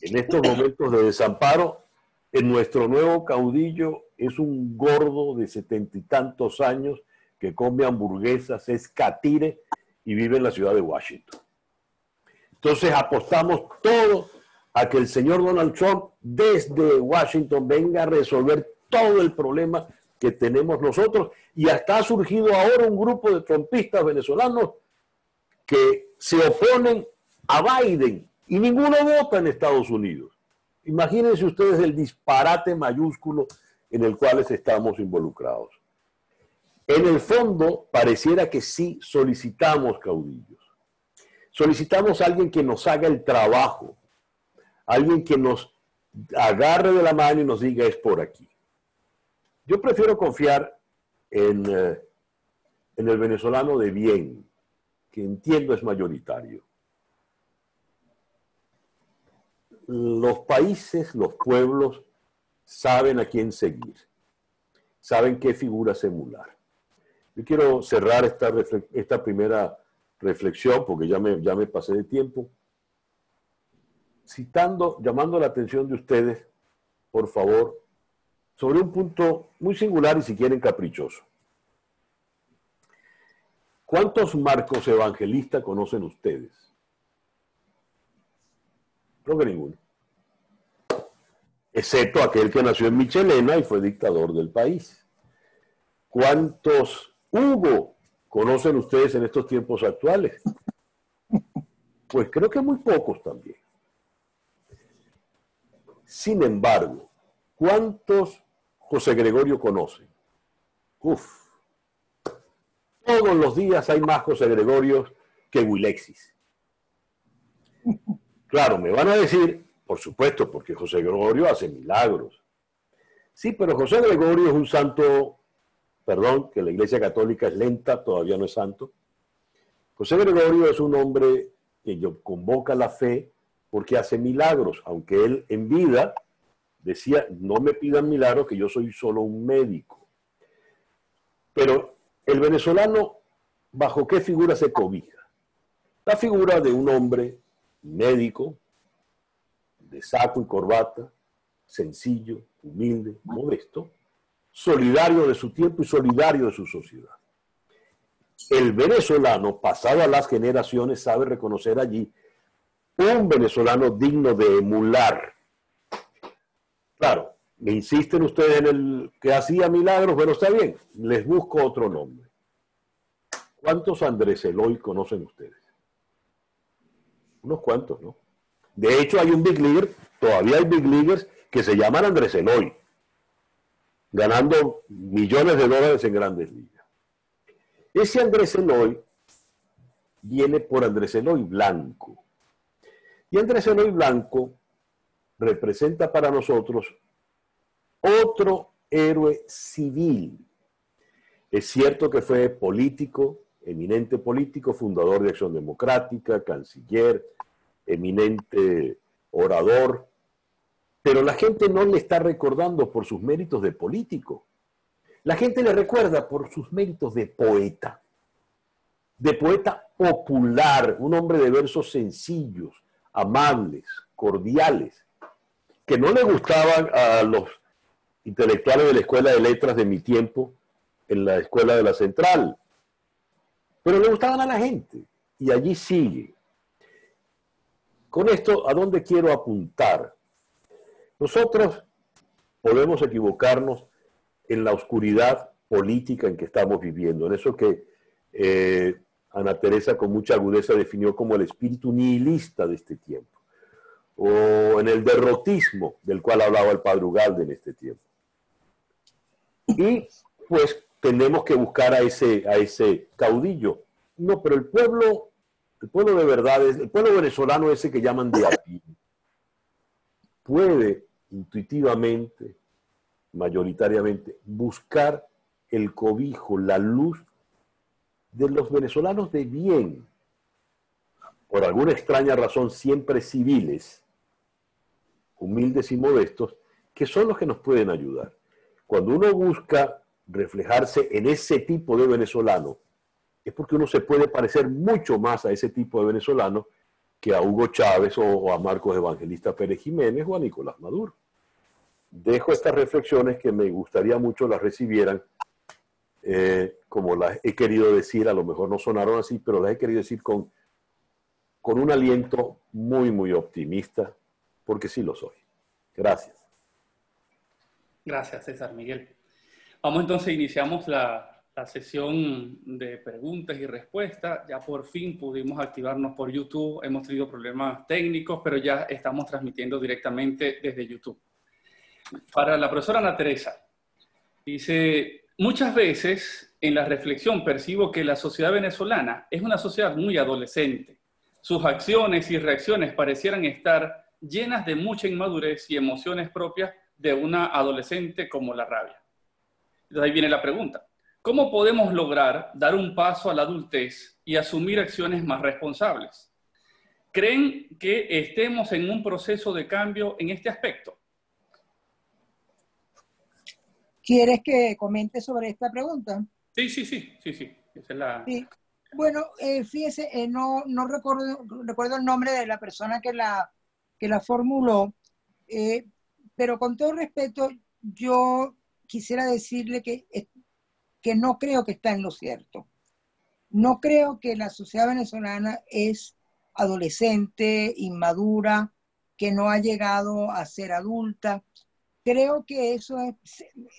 En estos momentos de desamparo, en nuestro nuevo caudillo es un gordo de setenta y tantos años que come hamburguesas, es catire y vive en la ciudad de Washington. Entonces apostamos todo a que el señor Donald Trump desde Washington venga a resolver todo el problema que tenemos nosotros y hasta ha surgido ahora un grupo de trompistas venezolanos que se oponen a Biden y ninguno vota en Estados Unidos. Imagínense ustedes el disparate mayúsculo en el cual estamos involucrados. En el fondo, pareciera que sí solicitamos caudillos. Solicitamos a alguien que nos haga el trabajo, alguien que nos agarre de la mano y nos diga es por aquí. Yo prefiero confiar en, eh, en el venezolano de bien, que entiendo es mayoritario. Los países, los pueblos, saben a quién seguir, saben qué figuras emular. Yo quiero cerrar esta, esta primera reflexión, porque ya me, ya me pasé de tiempo, citando, llamando la atención de ustedes, por favor, sobre un punto muy singular y si quieren caprichoso. ¿Cuántos marcos evangelistas conocen ustedes? Creo que ninguno. Excepto aquel que nació en Michelena y fue dictador del país. ¿Cuántos Hugo conocen ustedes en estos tiempos actuales? Pues creo que muy pocos también. Sin embargo, ¿cuántos José Gregorio conocen? Uf. Todos los días hay más José Gregorios que Wilexis. Claro, me van a decir, por supuesto, porque José Gregorio hace milagros. Sí, pero José Gregorio es un santo, perdón, que la Iglesia Católica es lenta, todavía no es santo. José Gregorio es un hombre que convoca la fe porque hace milagros, aunque él en vida decía, no me pidan milagros, que yo soy solo un médico. Pero el venezolano, ¿bajo qué figura se cobija? La figura de un hombre médico, de saco y corbata, sencillo, humilde, modesto, solidario de su tiempo y solidario de su sociedad. El venezolano, pasado a las generaciones, sabe reconocer allí un venezolano digno de emular. Claro, me insisten ustedes en el que hacía milagros, pero está bien, les busco otro nombre. ¿Cuántos Andrés Eloy conocen ustedes? Unos cuantos, ¿no? De hecho, hay un big leaguer, todavía hay big leaguers que se llaman Andrés Eloy, ganando millones de dólares en grandes ligas. Ese Andrés Eloy viene por Andrés Eloy Blanco. Y Andrés Eloy Blanco representa para nosotros otro héroe civil. Es cierto que fue político, eminente político, fundador de Acción Democrática, canciller, eminente orador, pero la gente no le está recordando por sus méritos de político. La gente le recuerda por sus méritos de poeta, de poeta popular, un hombre de versos sencillos, amables, cordiales, que no le gustaban a los intelectuales de la Escuela de Letras de mi tiempo en la Escuela de la Central. Pero le gustaban a la gente y allí sigue. Con esto, ¿a dónde quiero apuntar? Nosotros podemos equivocarnos en la oscuridad política en que estamos viviendo, en eso que eh, Ana Teresa con mucha agudeza definió como el espíritu nihilista de este tiempo, o en el derrotismo del cual hablaba el padre Ugalde en este tiempo. Y pues tenemos que buscar a ese, a ese caudillo. No, pero el pueblo, el pueblo de verdad, el pueblo venezolano ese que llaman de aquí, puede intuitivamente, mayoritariamente, buscar el cobijo, la luz de los venezolanos de bien, por alguna extraña razón siempre civiles, humildes y modestos, que son los que nos pueden ayudar. Cuando uno busca reflejarse en ese tipo de venezolano, es porque uno se puede parecer mucho más a ese tipo de venezolano que a Hugo Chávez o, a Marcos Evangelista Pérez Jiménez o a Nicolás Maduro. Dejo estas reflexiones que me gustaría mucho las recibieran, eh, como las he querido decir, a lo mejor no sonaron así, pero las he querido decir con, con un aliento muy, muy optimista, porque sí lo soy. Gracias. Gracias, César Miguel. Vamos entonces, iniciamos la, la sesión de preguntas y respuestas. Ya por fin pudimos activarnos por YouTube. Hemos tenido problemas técnicos, pero ya estamos transmitiendo directamente desde YouTube. Para la profesora Ana Teresa, dice, muchas veces en la reflexión percibo que la sociedad venezolana es una sociedad muy adolescente. Sus acciones y reacciones parecieran estar llenas de mucha inmadurez y emociones propias de una adolescente como la rabia. Entonces ahí viene la pregunta. ¿Cómo podemos lograr dar un paso a la adultez y asumir acciones más responsables? ¿Creen que estemos en un proceso de cambio en este aspecto? ¿Quieres que comente sobre esta pregunta? Sí, sí, sí, sí, sí. Esa es la... Bueno, eh, fíjese, eh, no, no recuerdo, recuerdo el nombre de la persona que la, que la formuló, eh, pero con todo respeto, yo quisiera decirle que, que no creo que está en lo cierto. No creo que la sociedad venezolana es adolescente, inmadura, que no ha llegado a ser adulta. Creo que eso es,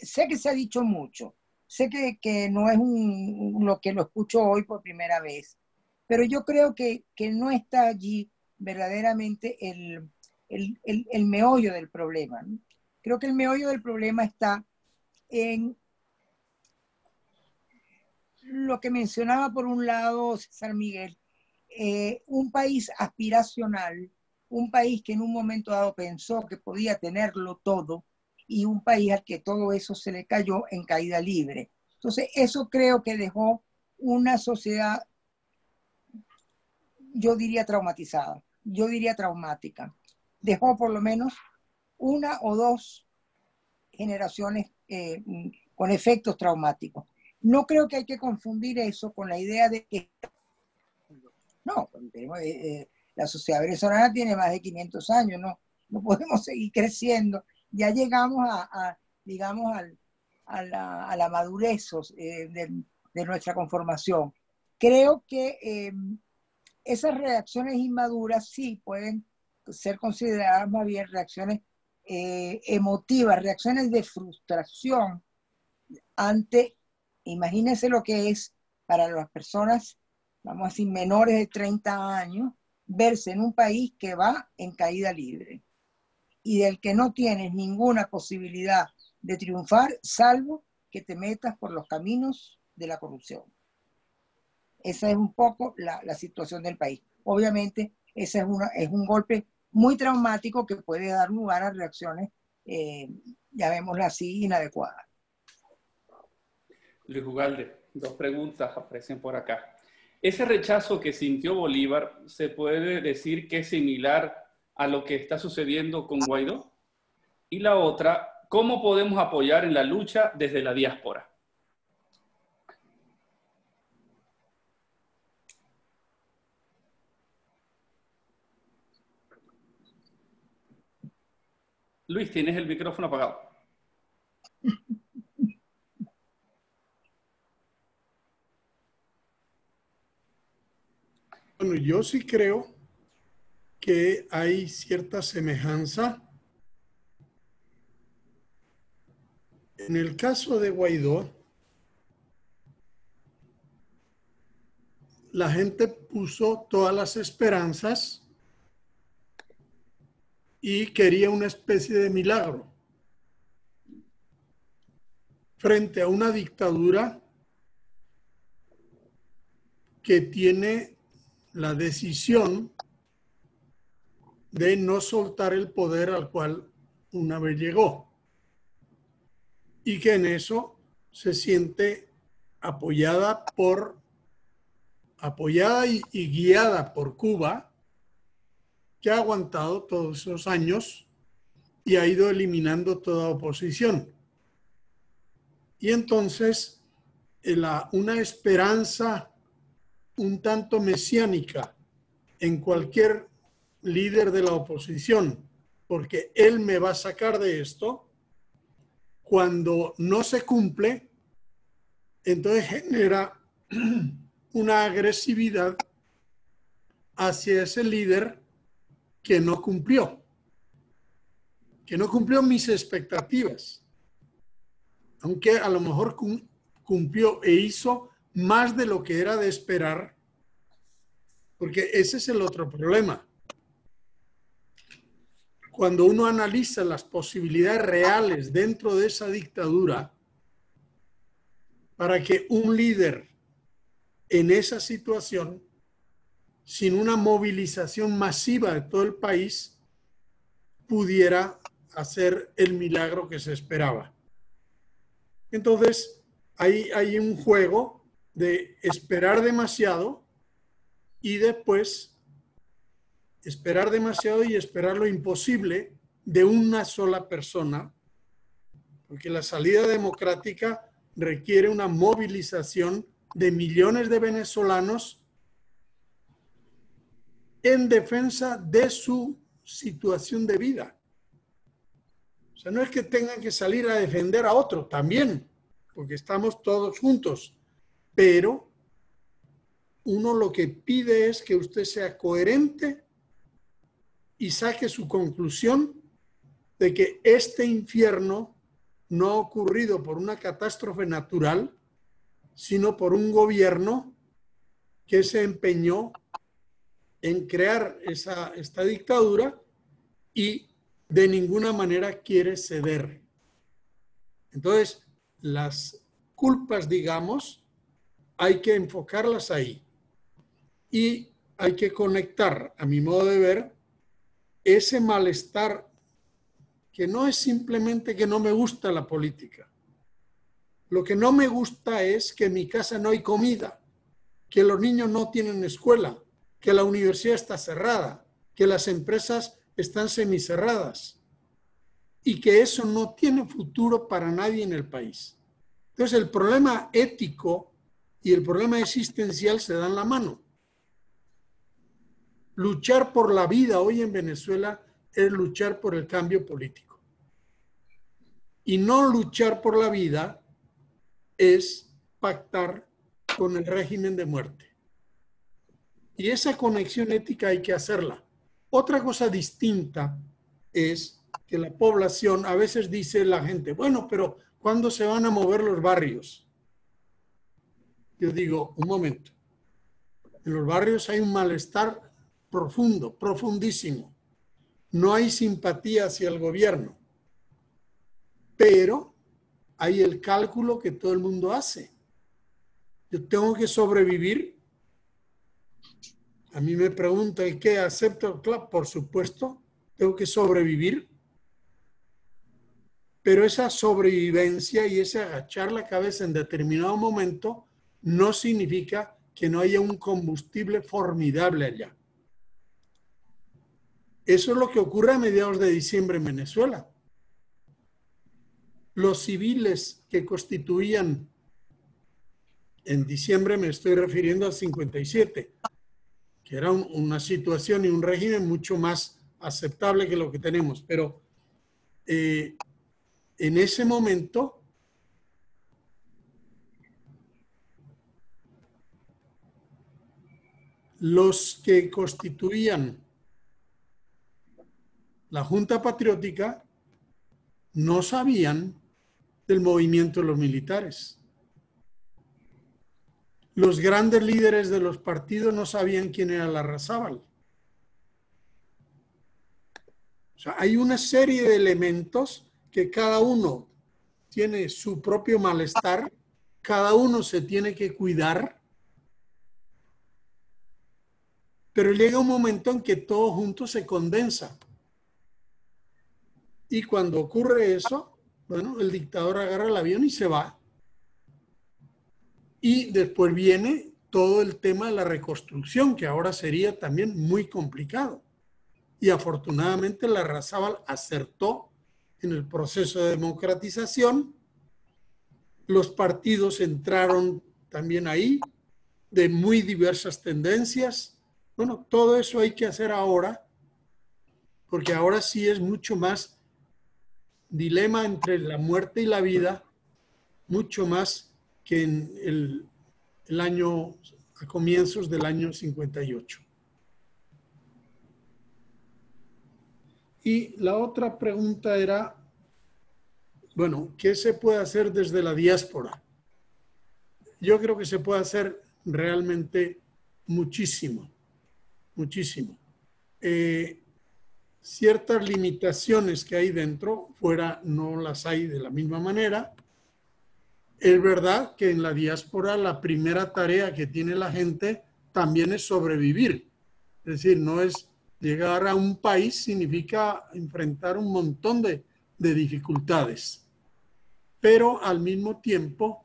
sé que se ha dicho mucho, sé que, que no es un, lo que lo escucho hoy por primera vez, pero yo creo que, que no está allí verdaderamente el, el, el, meollo del problema. Creo que el meollo del problema está en lo que mencionaba por un lado César Miguel, eh, un país aspiracional, un país que en un momento dado pensó que podía tenerlo todo y un país al que todo eso se le cayó en caída libre. Entonces, eso creo que dejó una sociedad, yo diría traumatizada, yo diría traumática. Dejó por lo menos una o dos generaciones eh, con efectos traumáticos. No creo que hay que confundir eso con la idea de que... No, eh, eh, la sociedad venezolana tiene más de 500 años, no, no podemos seguir creciendo. Ya llegamos a, digamos, a, la, madurez de, de, nuestra conformación. Creo que esas reacciones inmaduras sí pueden ser consideradas más bien reacciones emotivas, reacciones de frustración ante imagínense lo que es para las personas, vamos a decir, menores de 30 años, verse en un país que va en caída libre y del que no tienes ninguna posibilidad de triunfar, salvo que te metas por los caminos de la corrupción. Esa es un poco la, situación del país. Obviamente, ese es, una, es un golpe muy traumático que puede dar lugar a reacciones, eh, llamémoslas así, inadecuadas. Luis Ugalde, dos preguntas aparecen por acá. Ese rechazo que sintió Bolívar, ¿se puede decir que es similar a lo que está sucediendo con Guaidó? Y la otra, ¿cómo podemos apoyar en la lucha desde la diáspora? Luis, tienes el micrófono apagado. Bueno, yo sí creo que hay cierta semejanza. En el caso de Guaidó, la gente puso todas las esperanzas y quería una especie de milagro frente a una dictadura que tiene la decisión de no soltar el poder al cual una vez llegó. Y que en eso se siente apoyada por, apoyada y, guiada por Cuba, que ha aguantado todos esos años y ha ido eliminando toda oposición. Y entonces la, una esperanza un tanto mesiánica en cualquier líder de la oposición, porque él me va a sacar de esto, cuando no se cumple, entonces genera una agresividad hacia ese líder que no cumplió, que no cumplió mis expectativas. aunque a lo mejor cumplió e hizo más de lo que era de esperar, porque ese es el otro problema. Cuando uno analiza las posibilidades reales dentro de esa dictadura, para que un líder en esa situación, sin una movilización masiva de todo el país, pudiera hacer el milagro que se esperaba. Entonces, hay, un juego de esperar demasiado y después esperar demasiado y esperar lo imposible de una sola persona, porque la salida democrática requiere una movilización de millones de venezolanos en defensa de su situación de vida. O sea, no es que tengan que salir a defender a otro, también, porque estamos todos juntos, pero uno lo que pide es que usted sea coherente y saque su conclusión de que este infierno no ha ocurrido por una catástrofe natural, sino por un gobierno que se empeñó en crear esa, esta dictadura y de ninguna manera quiere ceder. Entonces, las culpas, digamos, hay que enfocarlas ahí. Y hay que conectar, a mi modo de ver, ese malestar que no es simplemente que no me gusta la política. Lo que no me gusta es que en mi casa no hay comida, que los niños no tienen escuela, que la universidad está cerrada, que las empresas están semicerradas y que eso no tiene futuro para nadie en el país. Entonces el problema ético y el problema existencial se dan la mano. Luchar por la vida hoy en Venezuela es luchar por el cambio político. Y no luchar por la vida es pactar con el régimen de muerte. Y esa conexión ética hay que hacerla. Otra cosa distinta es que la población, a veces dice la gente, bueno, pero ¿cuándo se van a mover los barrios? Yo digo, un momento. En los barrios hay un malestar profundo, profundísimo. No hay simpatía hacia el gobierno, pero hay el cálculo que todo el mundo hace. Yo tengo que sobrevivir. A mí me preguntan qué acepto. Por supuesto, tengo que sobrevivir. Pero esa sobrevivencia y ese agachar la cabeza en determinado momento no significa que no haya un combustible formidable allá. Eso es lo que ocurre a mediados de diciembre en Venezuela. Los civiles que constituían, en diciembre me estoy refiriendo al 57, que era una situación y un régimen mucho más aceptable que lo que tenemos, pero eh, en ese momento los que constituían la Junta Patriótica no sabían del movimiento de los militares. Los grandes líderes de los partidos no sabían quién era la Razábal. O sea, hay una serie de elementos que cada uno tiene su propio malestar, cada uno se tiene que cuidar, pero llega un momento en que todo junto se condensa. Y cuando ocurre eso, bueno, el dictador agarra el avión y se va. Y después viene todo el tema de la reconstrucción, que ahora sería también muy complicado. Y afortunadamente la Razábal acertó en el proceso de democratización. Los partidos entraron también ahí, de muy diversas tendencias. Bueno, todo eso hay que hacer ahora, porque ahora sí es mucho más dilema entre la muerte y la vida mucho más que en el, año, a comienzos del año 58. Y la otra pregunta era Bueno, ¿qué se puede hacer desde la diáspora? Yo creo que se puede hacer realmente muchísimo, muchísimo. Eh, ciertas limitaciones que hay dentro, fuera no las hay de la misma manera. Es verdad que en la diáspora la primera tarea que tiene la gente también es sobrevivir. Es decir, no es llegar a un país, significa enfrentar un montón de, de dificultades. Pero al mismo tiempo,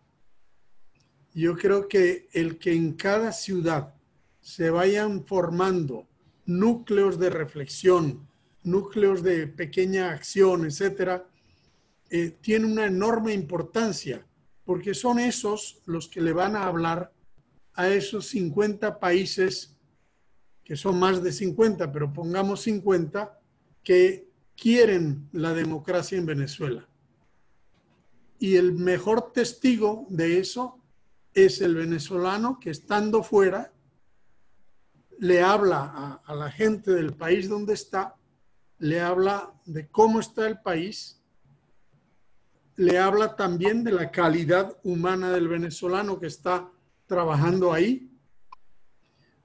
yo creo que el que en cada ciudad se vayan formando núcleos de reflexión, núcleos de pequeña acción, etcétera, eh, tiene una enorme importancia, porque son esos los que le van a hablar a esos 50 países, que son más de 50, pero pongamos 50, que quieren la democracia en Venezuela. Y el mejor testigo de eso es el venezolano que estando fuera le habla a, la gente del país donde está, le habla de cómo está el país, le habla también de la calidad humana del venezolano que está trabajando ahí,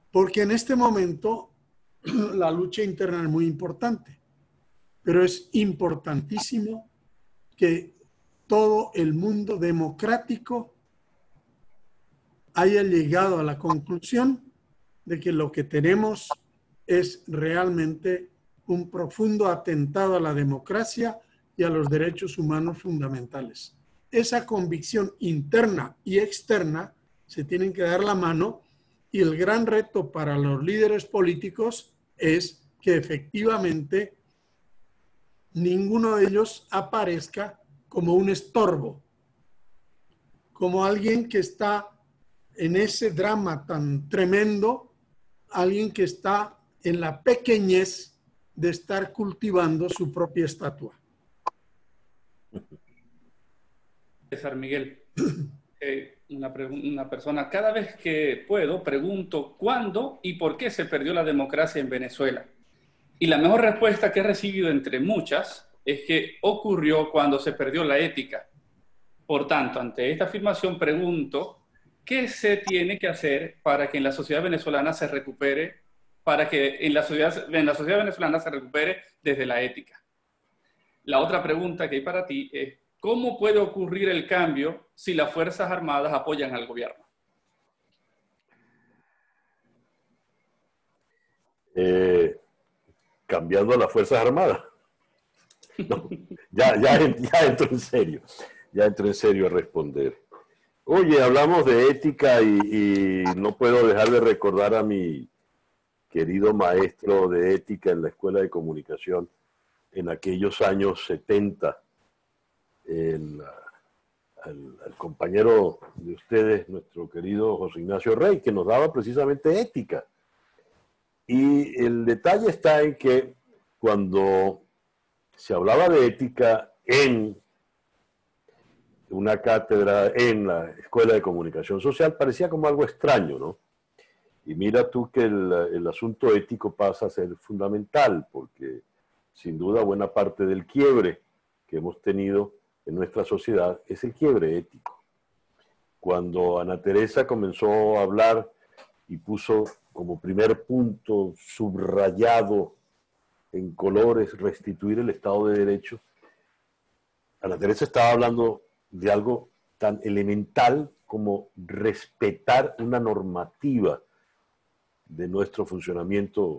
porque en este momento la lucha interna es muy importante, pero es importantísimo que todo el mundo democrático haya llegado a la conclusión de que lo que tenemos es realmente un profundo atentado a la democracia y a los derechos humanos fundamentales. Esa convicción interna y externa se tienen que dar la mano y el gran reto para los líderes políticos es que efectivamente ninguno de ellos aparezca como un estorbo, como alguien que está en ese drama tan tremendo alguien que está en la pequeñez de estar cultivando su propia estatua. César Miguel, eh, una, una, persona, cada vez que puedo pregunto cuándo y por qué se perdió la democracia en Venezuela. Y la mejor respuesta que he recibido entre muchas es que ocurrió cuando se perdió la ética. Por tanto, ante esta afirmación pregunto, ¿qué se tiene que hacer para que en la sociedad venezolana se recupere, para que en la sociedad, en la sociedad venezolana se recupere desde la ética? La otra pregunta que hay para ti es, ¿cómo puede ocurrir el cambio si las Fuerzas Armadas apoyan al gobierno? Eh, cambiando las Fuerzas Armadas. ya, entro en serio, ya entro en serio a responder. Oye, hablamos de ética y, no puedo dejar de recordar a mi querido maestro de ética en la Escuela de Comunicación en aquellos años 70, el, compañero de ustedes, nuestro querido José Ignacio Rey, que nos daba precisamente ética. Y el detalle está en que cuando se hablaba de ética en una cátedra en la Escuela de Comunicación Social parecía como algo extraño, ¿no? Y mira tú que el, asunto ético pasa a ser fundamental, porque sin duda buena parte del quiebre que hemos tenido en nuestra sociedad es el quiebre ético. Cuando Ana Teresa comenzó a hablar y puso como primer punto subrayado en colores restituir el Estado de Derecho, Ana Teresa estaba hablando de algo tan elemental como respetar una normativa de nuestro funcionamiento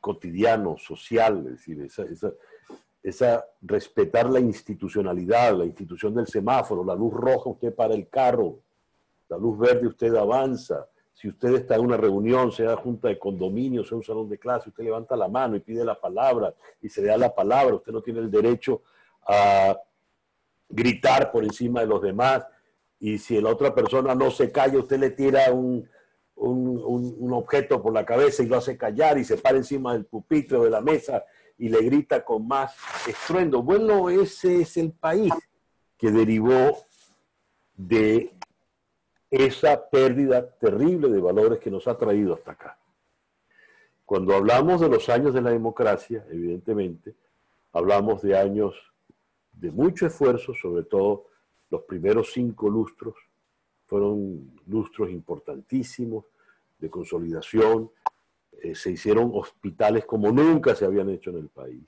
cotidiano, social, es decir, esa, esa, respetar la institucionalidad, la institución del semáforo, la luz roja usted para el carro, la luz verde usted avanza, si usted está en una reunión, sea junta de condominio, sea un salón de clase, usted levanta la mano y pide la palabra y se le da la palabra, usted no tiene el derecho a gritar por encima de los demás y si la otra persona no se calla, usted le tira un, un, objeto por la cabeza y lo hace callar y se para encima del pupitre o de la mesa y le grita con más estruendo. Bueno, ese es el país que derivó de esa pérdida terrible de valores que nos ha traído hasta acá. Cuando hablamos de los años de la democracia, evidentemente, hablamos de años de mucho esfuerzo, sobre todo los primeros cinco lustros, fueron lustros importantísimos de consolidación, eh, se hicieron hospitales como nunca se habían hecho en el país,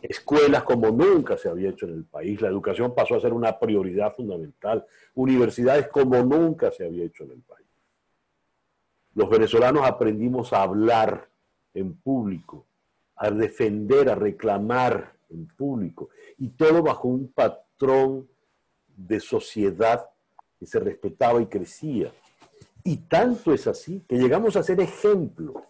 escuelas como nunca se había hecho en el país, la educación pasó a ser una prioridad fundamental, universidades como nunca se había hecho en el país. Los venezolanos aprendimos a hablar en público, a defender, a reclamar en público, y todo bajo un patrón de sociedad que se respetaba y crecía. Y tanto es así que llegamos a ser ejemplo,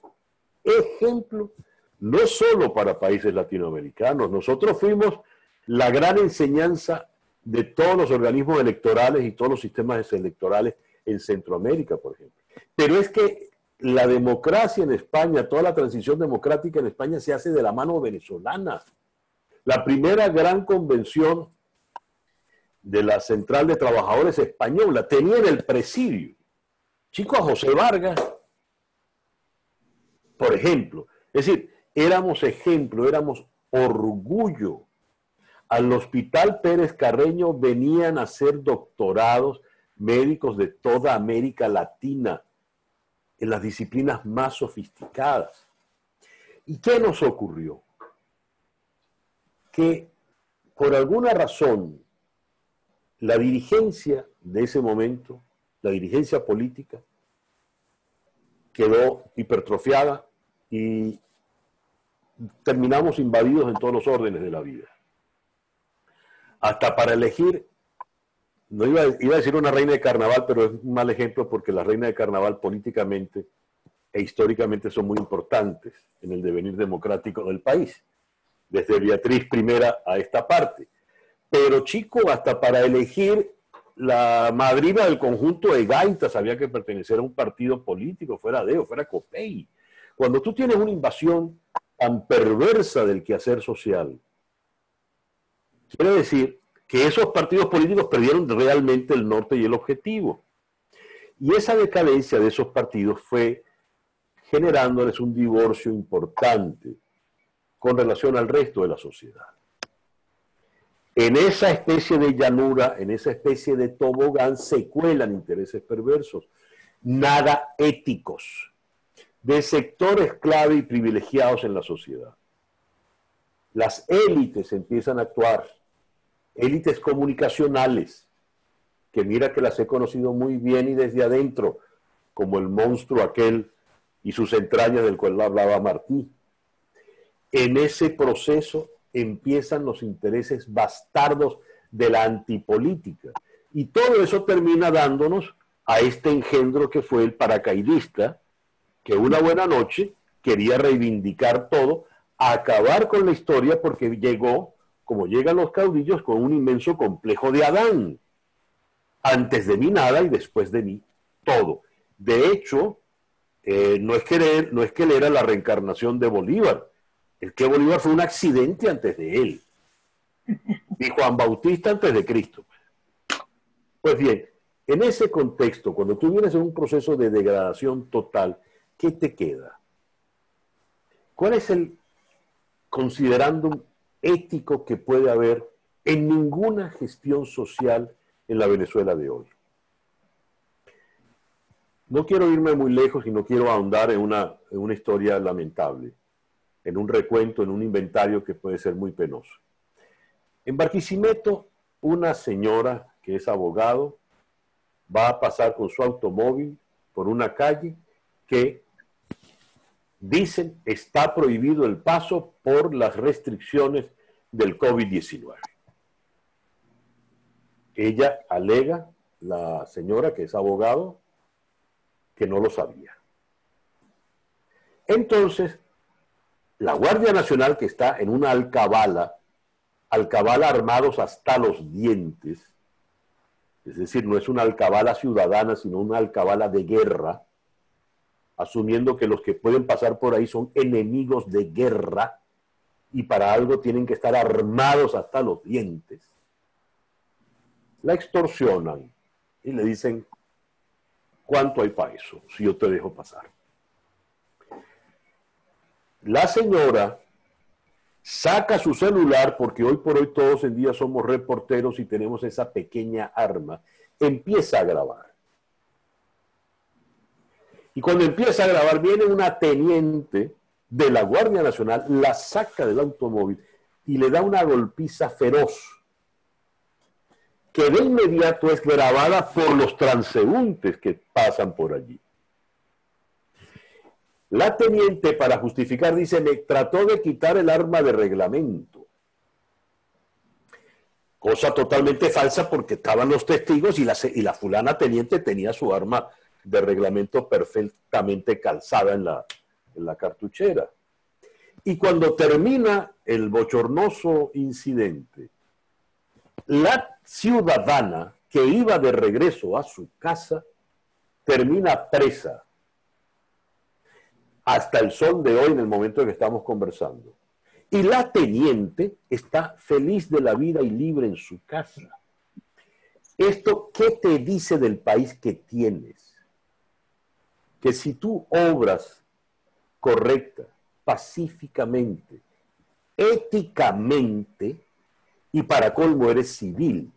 ejemplo no solo para países latinoamericanos, nosotros fuimos la gran enseñanza de todos los organismos electorales y todos los sistemas electorales en Centroamérica, por ejemplo. Pero es que la democracia en España, toda la transición democrática en España se hace de la mano venezolana. La primera gran convención de la Central de Trabajadores Española tenía en el presidio, chico a José Vargas, por ejemplo. Es decir, éramos ejemplo, éramos orgullo. Al Hospital Pérez Carreño venían a ser doctorados médicos de toda América Latina en las disciplinas más sofisticadas. ¿Y qué nos ocurrió? Que por alguna razón la dirigencia de ese momento, la dirigencia política, quedó hipertrofiada y terminamos invadidos en todos los órdenes de la vida. Hasta para elegir, no iba, iba, a decir una reina de carnaval, pero es un mal ejemplo porque las reinas de carnaval políticamente e históricamente son muy importantes en el devenir democrático del país, desde Beatriz I a esta parte. Pero chico, hasta para elegir la madrina del conjunto de gaitas había que pertenecer a un partido político, fuera de o fuera COPEI. Cuando tú tienes una invasión tan perversa del quehacer social, quiere decir que esos partidos políticos perdieron realmente el norte y el objetivo. Y esa decadencia de esos partidos fue generándoles un divorcio importante con relación al resto de la sociedad en esa especie de llanura, en esa especie de tobogán, se cuelan intereses perversos, nada éticos, de sectores clave y privilegiados en la sociedad. Las élites empiezan a actuar, élites comunicacionales, que mira que las he conocido muy bien y desde adentro, como el monstruo aquel y sus entrañas del cual hablaba Martí. En ese proceso empiezan los intereses bastardos de la antipolítica. Y todo eso termina dándonos a este engendro que fue el paracaidista, que una buena noche quería reivindicar todo, acabar con la historia porque llegó, como llegan los caudillos, con un inmenso complejo de Adán. Antes de mí nada y después de mí todo. De hecho, eh, no, es que no es que él era la reencarnación de Bolívar, el que Bolívar fue un accidente antes de él. Y Juan Bautista antes de Cristo. Pues bien, en ese contexto, cuando tú vienes en un proceso de degradación total, ¿qué te queda? ¿Cuál es el considerando ético que puede haber en ninguna gestión social en la Venezuela de hoy? No quiero irme muy lejos y no quiero ahondar en una, en una historia lamentable en un recuento, en un inventario que puede ser muy penoso. En Barquisimeto, una señora que es abogado va a pasar con su automóvil por una calle que dicen está prohibido el paso por las restricciones del COVID-19. Ella alega, la señora que es abogado, que no lo sabía. Entonces, la Guardia Nacional que está en una alcabala, alcabala armados hasta los dientes, es decir, no es una alcabala ciudadana, sino una alcabala de guerra, asumiendo que los que pueden pasar por ahí son enemigos de guerra y para algo tienen que estar armados hasta los dientes. La extorsionan y le dicen, ¿cuánto hay para eso si yo te dejo pasar? La señora saca su celular, porque hoy por hoy todos en día somos reporteros y tenemos esa pequeña arma, empieza a grabar. Y cuando empieza a grabar, viene una teniente de la Guardia Nacional, la saca del automóvil y le da una golpiza feroz, que de inmediato es grabada por los transeúntes que pasan por allí. La teniente, para justificar, dice, me trató de quitar el arma de reglamento. Cosa totalmente falsa porque estaban los testigos y la, fulana teniente tenía su arma de reglamento perfectamente calzada en la cartuchera. Y cuando termina el bochornoso incidente, la ciudadana que iba de regreso a su casa termina presa hasta el sol de hoy en el momento en que estamos conversando. Y la teniente está feliz de la vida y libre en su casa. ¿Esto qué te dice del país que tienes? Que si tú obras correcta, pacíficamente, éticamente, y para colmo eres civil,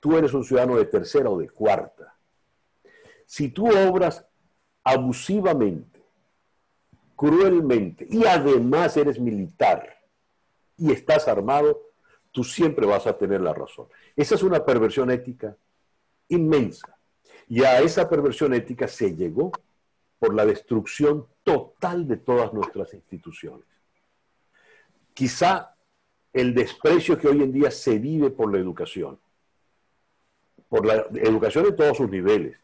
tú eres un ciudadano de tercera o de cuarta. Si tú obras abusivamente, cruelmente y además eres militar y estás armado, tú siempre vas a tener la razón. Esa es una perversión ética inmensa. Y a esa perversión ética se llegó por la destrucción total de todas nuestras instituciones. Quizá el desprecio que hoy en día se vive por la educación, por la educación en todos sus niveles,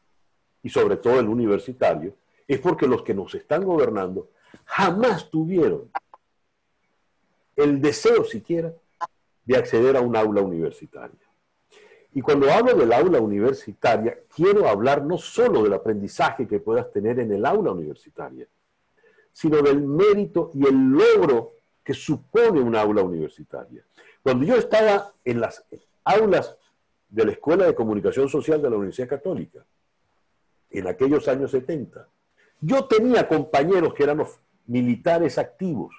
y sobre todo el universitario, es porque los que nos están gobernando jamás tuvieron el deseo siquiera de acceder a un aula universitaria. Y cuando hablo del aula universitaria, quiero hablar no solo del aprendizaje que puedas tener en el aula universitaria, sino del mérito y el logro que supone un aula universitaria. Cuando yo estaba en las aulas de la Escuela de Comunicación Social de la Universidad Católica, en aquellos años 70, yo tenía compañeros que eran militares activos,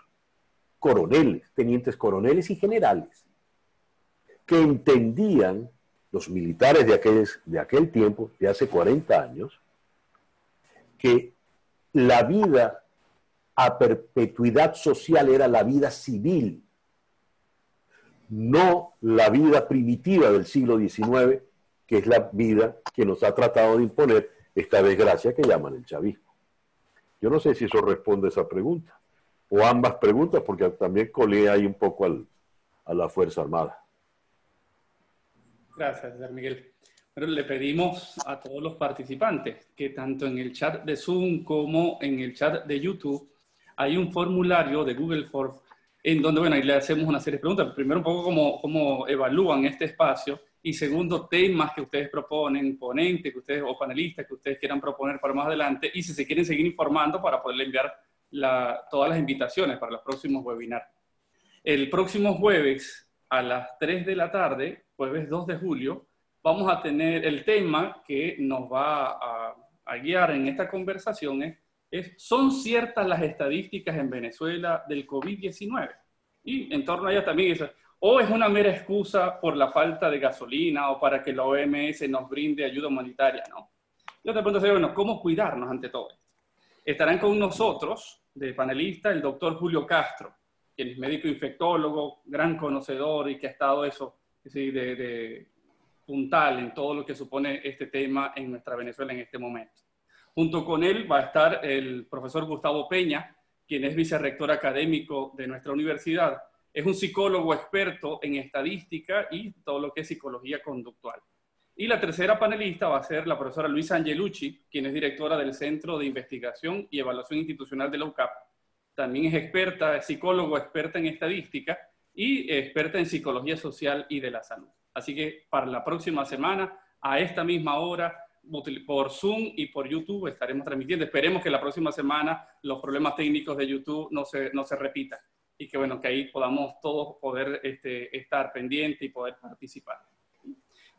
coroneles, tenientes coroneles y generales, que entendían, los militares de aquel, de aquel tiempo, de hace 40 años, que la vida a perpetuidad social era la vida civil, no la vida primitiva del siglo XIX, que es la vida que nos ha tratado de imponer esta desgracia que llaman el chavismo. Yo no sé si eso responde a esa pregunta, o ambas preguntas, porque también colea ahí un poco a la Fuerza Armada. Gracias, Miguel. Bueno, le pedimos a todos los participantes que tanto en el chat de Zoom como en el chat de YouTube hay un formulario de Google Form en donde, bueno, ahí le hacemos una serie de preguntas. Primero, un poco cómo, cómo evalúan este espacio y segundo, temas que ustedes proponen, ponentes que ustedes, o panelistas que ustedes quieran proponer para más adelante, y si se quieren seguir informando para poderle enviar todas las invitaciones para los próximos webinars. El próximo jueves a las 3 de la tarde, jueves 2 de julio, vamos a tener el tema que nos va a, guiar en esta conversación es, ¿son ciertas las estadísticas en Venezuela del COVID-19? Y en torno a ella también o es una mera excusa por la falta de gasolina o para que la OMS nos brinde ayuda humanitaria, ¿no? Yo te pregunto, bueno, ¿cómo cuidarnos ante todo esto? Estarán con nosotros, de panelista, el doctor Julio Castro, quien es médico infectólogo, gran conocedor y que ha estado eso, de, de puntal en todo lo que supone este tema en nuestra Venezuela en este momento. Junto con él va a estar el profesor Gustavo Peña, quien es vicerrector académico de nuestra universidad es un psicólogo experto en estadística y todo lo que es psicología conductual. Y la tercera panelista va a ser la profesora Luisa Angelucci, quien es directora del Centro de Investigación y Evaluación Institucional de la UCAP. También es experta, es psicólogo, experta en estadística y experta en psicología social y de la salud. Así que para la próxima semana, a esta misma hora, por Zoom y por YouTube estaremos transmitiendo. Esperemos que la próxima semana los problemas técnicos de YouTube no se, no se repitan y que bueno, que ahí podamos todos poder este, estar pendientes y poder participar.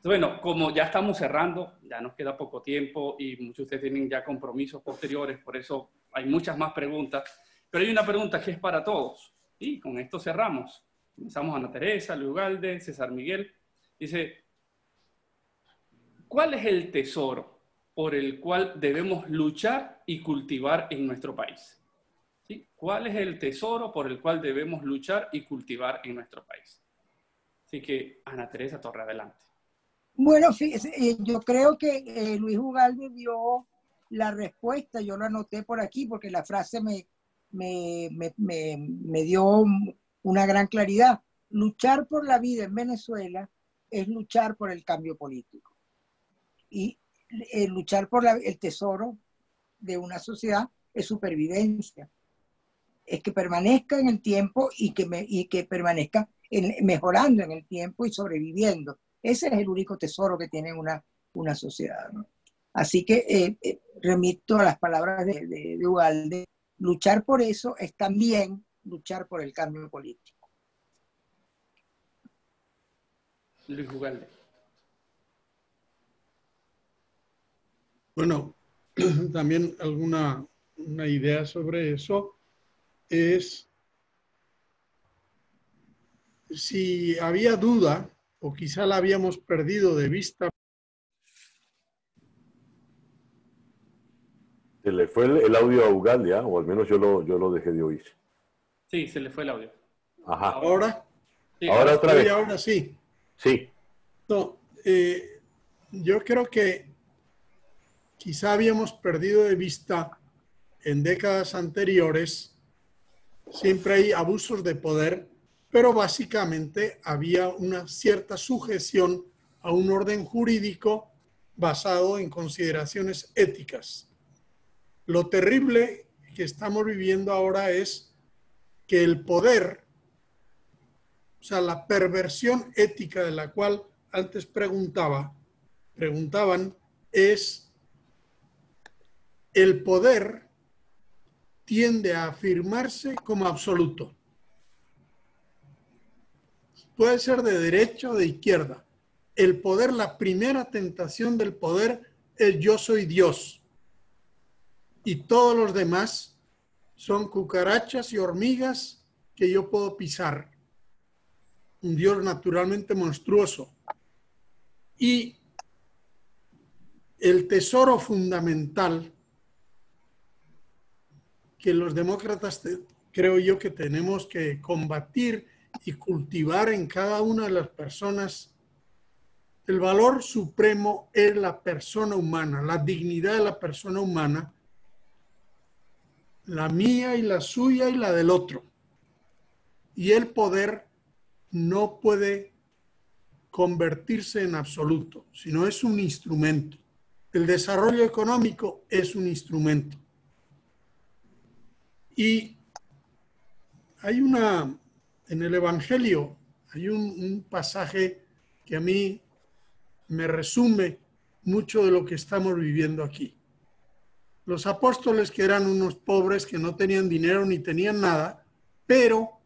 bueno, como ya estamos cerrando, ya nos queda poco tiempo y muchos de ustedes tienen ya compromisos posteriores, por eso hay muchas más preguntas, pero hay una pregunta que es para todos. Y con esto cerramos. Comenzamos Ana Teresa, Luis Galde, César Miguel. Dice, ¿cuál es el tesoro por el cual debemos luchar y cultivar en nuestro país? ¿Sí? ¿Cuál es el tesoro por el cual debemos luchar y cultivar en nuestro país? Así que, Ana Teresa Torre, adelante. Bueno, eh, yo creo que eh, Luis Ugalde dio la respuesta, yo lo anoté por aquí porque la frase me, me, me, dio una gran claridad. Luchar por la vida en Venezuela es luchar por el cambio político. Y eh, luchar por el tesoro de una sociedad es supervivencia. Es que permanezca en el tiempo y que, me, y que permanezca mejorando en el tiempo y sobreviviendo. Ese es el único tesoro que tiene una, una sociedad. Así que eh, eh, remito a las palabras de, de, Ugalde, luchar por eso es también luchar por el cambio político. Luis Ugalde. Bueno, también alguna una idea sobre eso es si había duda o quizá la habíamos perdido de vista. Se le fue el, audio a Ugalde, o al menos yo lo, yo lo dejé de oír. Sí, se le fue el audio. Ajá. ¿Ahora? ahora otra vez. Ahora sí. Sí. Eh, yo creo que quizá habíamos perdido de vista en décadas anteriores, siempre hay abusos de poder pero básicamente había una cierta sujeción a un orden jurídico basado en consideraciones éticas. Lo terrible que estamos viviendo ahora es que el poder, o sea, la perversión ética de la cual antes preguntaba, preguntaban, es el poder tiende a afirmarse como absoluto puede ser de derecha o de izquierda. El poder, la primera tentación del poder es yo soy Dios. Y todos los demás son cucarachas y hormigas que yo puedo pisar. Un Dios naturalmente monstruoso. Y el tesoro fundamental que los demócratas creo yo que tenemos que combatir y cultivar en cada una de las personas. El valor supremo es la persona humana, la dignidad de la persona humana, la mía y la suya y la del otro. Y el poder no puede convertirse en absoluto, sino es un instrumento. El desarrollo económico es un instrumento. Y hay una en el Evangelio hay un, pasaje que a mí me resume mucho de lo que estamos viviendo aquí. Los apóstoles que eran unos pobres que no tenían dinero ni tenían nada, pero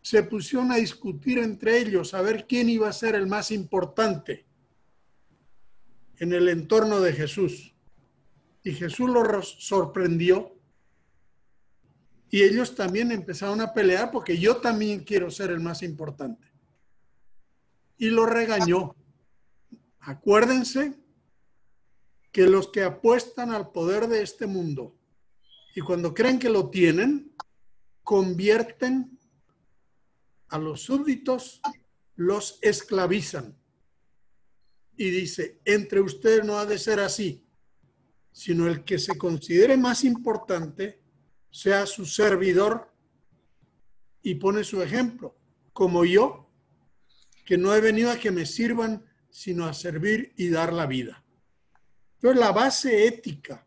se pusieron a discutir entre ellos a ver quién iba a ser el más importante en el entorno de Jesús. Y Jesús los sorprendió y ellos también empezaron a pelear porque yo también quiero ser el más importante. Y lo regañó. Acuérdense que los que apuestan al poder de este mundo y cuando creen que lo tienen, convierten a los súbditos, los esclavizan. Y dice, entre ustedes no ha de ser así, sino el que se considere más importante sea su servidor y pone su ejemplo, como yo, que no he venido a que me sirvan, sino a servir y dar la vida. Entonces, la base ética,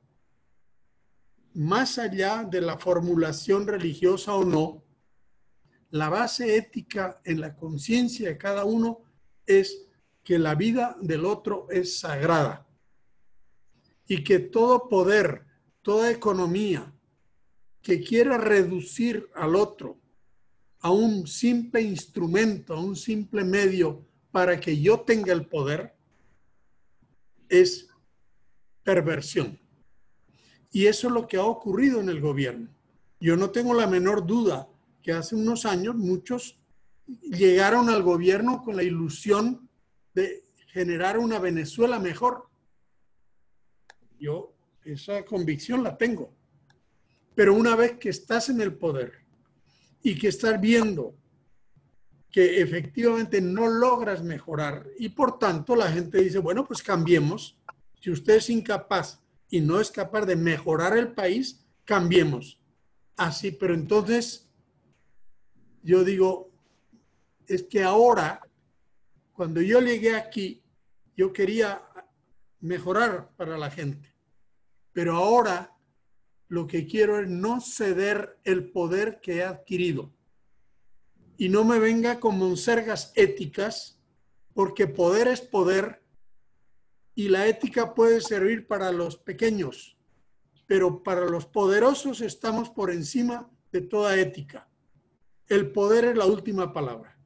más allá de la formulación religiosa o no, la base ética en la conciencia de cada uno es que la vida del otro es sagrada y que todo poder, toda economía, que quiera reducir al otro a un simple instrumento, a un simple medio para que yo tenga el poder, es perversión. Y eso es lo que ha ocurrido en el gobierno. Yo no tengo la menor duda que hace unos años muchos llegaron al gobierno con la ilusión de generar una Venezuela mejor. Yo esa convicción la tengo. Pero una vez que estás en el poder y que estás viendo que efectivamente no logras mejorar y por tanto la gente dice, bueno, pues cambiemos. Si usted es incapaz y no es capaz de mejorar el país, cambiemos. Así, pero entonces yo digo, es que ahora, cuando yo llegué aquí, yo quería mejorar para la gente, pero ahora lo que quiero es no ceder el poder que he adquirido y no me venga con monsergas éticas, porque poder es poder y la ética puede servir para los pequeños, pero para los poderosos estamos por encima de toda ética. El poder es la última palabra.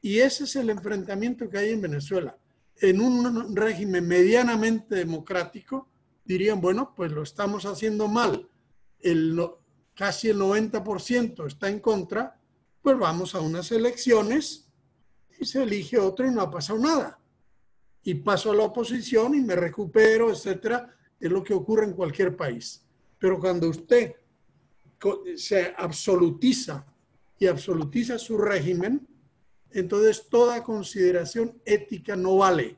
Y ese es el enfrentamiento que hay en Venezuela. En un régimen medianamente democrático, dirían, bueno, pues lo estamos haciendo mal. El, casi el 90% está en contra, pues vamos a unas elecciones y se elige otro y no ha pasado nada. Y paso a la oposición y me recupero, etcétera. Es lo que ocurre en cualquier país. Pero cuando usted se absolutiza y absolutiza su régimen, entonces toda consideración ética no vale.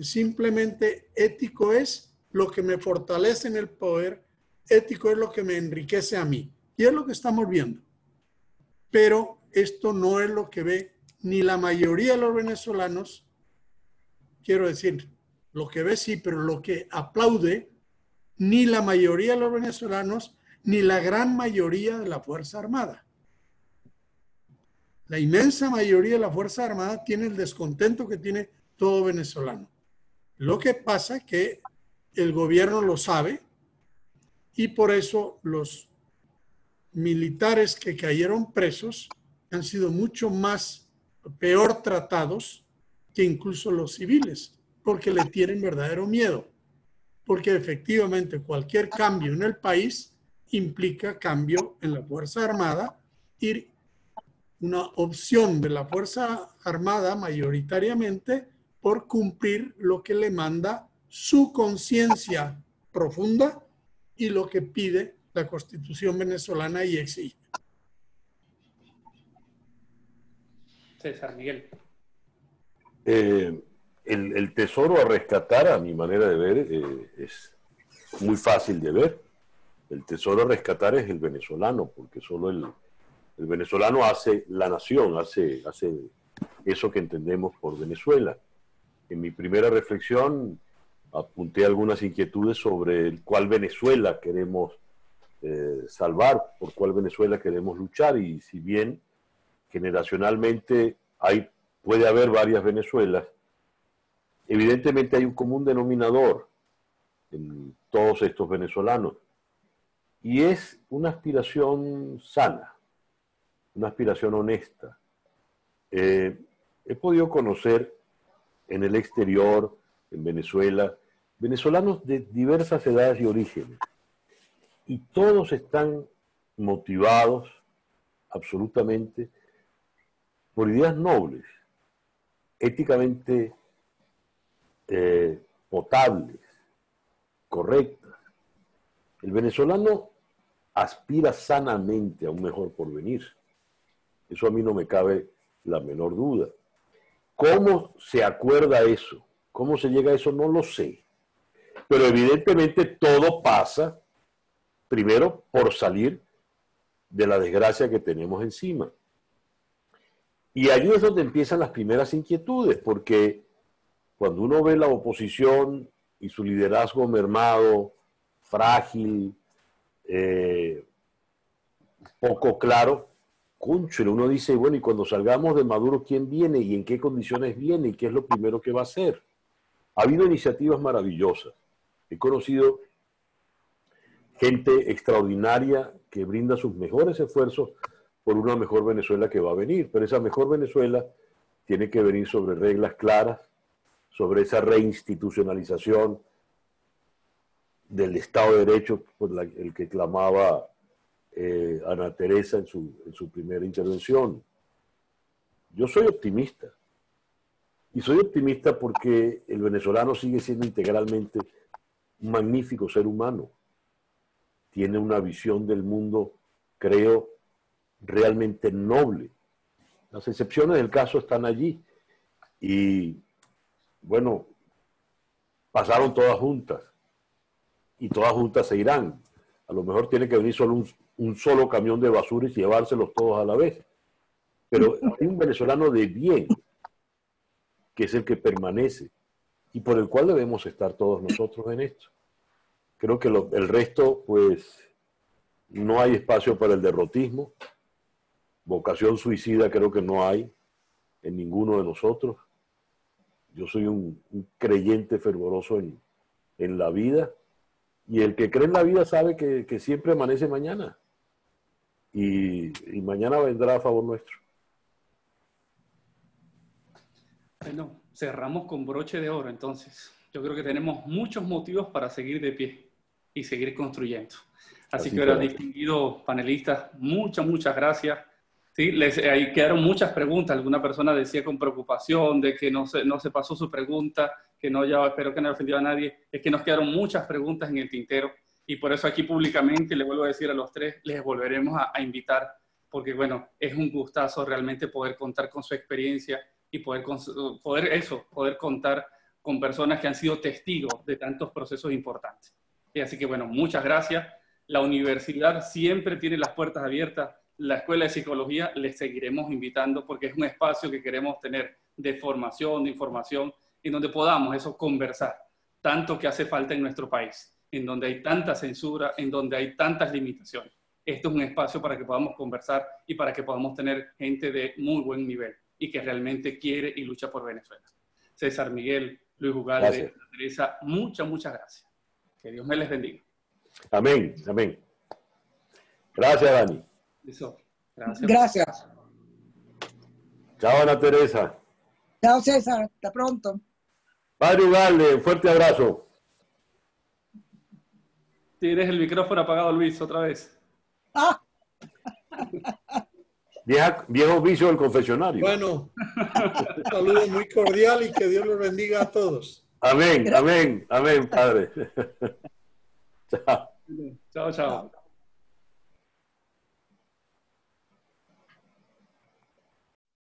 Simplemente ético es lo que me fortalece en el poder, ético es lo que me enriquece a mí. Y es lo que estamos viendo pero esto no es lo que ve ni la mayoría de los venezolanos, quiero decir, lo que ve sí, pero lo que aplaude, ni la mayoría de los venezolanos, ni la gran mayoría de la Fuerza Armada. La inmensa mayoría de la Fuerza Armada tiene el descontento que tiene todo venezolano. Lo que pasa que el gobierno lo sabe y por eso los militares que cayeron presos han sido mucho más peor tratados que incluso los civiles, porque le tienen verdadero miedo, porque efectivamente cualquier cambio en el país implica cambio en la Fuerza Armada y una opción de la Fuerza Armada mayoritariamente por cumplir lo que le manda su conciencia profunda y lo que pide la constitución venezolana y exige. César Miguel. Eh, el, tesoro a rescatar, a mi manera de ver, eh, es muy fácil de ver. El tesoro a rescatar es el venezolano, porque solo el, el venezolano hace la nación, hace, hace eso que entendemos por Venezuela. En mi primera reflexión apunté algunas inquietudes sobre el cuál Venezuela queremos eh, salvar, por cuál Venezuela queremos luchar y si bien generacionalmente hay, puede haber varias Venezuelas, evidentemente hay un común denominador en todos estos venezolanos y es una aspiración sana, una aspiración honesta. Eh, he podido conocer en el exterior, en Venezuela, venezolanos de diversas edades y orígenes y todos están motivados absolutamente por ideas nobles, éticamente eh, potables, correctas. El venezolano aspira sanamente a un mejor porvenir. Eso a mí no me cabe la menor duda. ¿Cómo se acuerda eso? ¿Cómo se llega a eso? No lo sé. Pero evidentemente todo pasa primero por salir de la desgracia que tenemos encima. Y allí es donde empiezan las primeras inquietudes, porque cuando uno ve la oposición y su liderazgo mermado, frágil, eh, poco claro, cúnchule, uno dice, bueno, y cuando salgamos de Maduro, ¿quién viene y en qué condiciones viene y qué es lo primero que va a hacer? Ha habido iniciativas maravillosas. He conocido gente extraordinaria que brinda sus mejores esfuerzos por una mejor Venezuela que va a venir. Pero esa mejor Venezuela tiene que venir sobre reglas claras, sobre esa reinstitucionalización del Estado de Derecho por el que clamaba eh, Ana Teresa en su, en su primera intervención. Yo soy optimista. Y soy optimista porque el venezolano sigue siendo integralmente un magnífico ser humano. Tiene una visión del mundo, creo, realmente noble. Las excepciones del caso están allí. Y bueno, pasaron todas juntas. Y todas juntas se irán. A lo mejor tiene que venir solo un, solo camión de basura y llevárselos todos a la vez. Pero hay un venezolano de bien, que es el que permanece y por el cual debemos estar todos nosotros en esto. Creo que el resto, pues, no hay espacio para el derrotismo. Vocación suicida creo que no hay en ninguno de nosotros. Yo soy un, creyente fervoroso en, en, la vida y el que cree en la vida sabe que, siempre amanece mañana y mañana vendrá a favor nuestro. Bueno, cerramos con broche de oro entonces. Yo creo que tenemos muchos motivos para seguir de pie y seguir construyendo. Así, que, ahora, distinguidos panelistas, muchas, muchas gracias. Sí, les, ahí quedaron muchas preguntas. Alguna persona decía con preocupación de que no se, no se pasó su pregunta, que no, ya espero que no haya ofendido a nadie. Es que nos quedaron muchas preguntas en el tintero y por eso aquí públicamente le vuelvo a decir a los tres, les volveremos a, a invitar, porque bueno, es un gustazo realmente poder contar con su experiencia y poder, poder eso, poder contar con personas que han sido testigos de tantos procesos importantes. Y así que bueno, muchas gracias. La universidad siempre tiene las puertas abiertas. La Escuela de Psicología les seguiremos invitando porque es un espacio que queremos tener de formación, de información, en donde podamos eso conversar, tanto que hace falta en nuestro país, en donde hay tanta censura, en donde hay tantas limitaciones. Esto es un espacio para que podamos conversar y para que podamos tener gente de muy buen nivel y que realmente quiere y lucha por Venezuela. César Miguel, Luis Ugalde, Teresa, muchas, muchas gracias. Que Dios me les bendiga. Amén, amén. Gracias, Dani. Gracias. Gracias. Chao, Ana Teresa. Chao, César. Hasta pronto. Padre Ugalde, un fuerte abrazo. Tienes el micrófono apagado, Luis, otra vez. Ah. Viejo vicio del confesionario. Bueno, un saludo muy cordial y que Dios los bendiga a todos. Amén, amén, amén, Padre. chao. Chao, chao.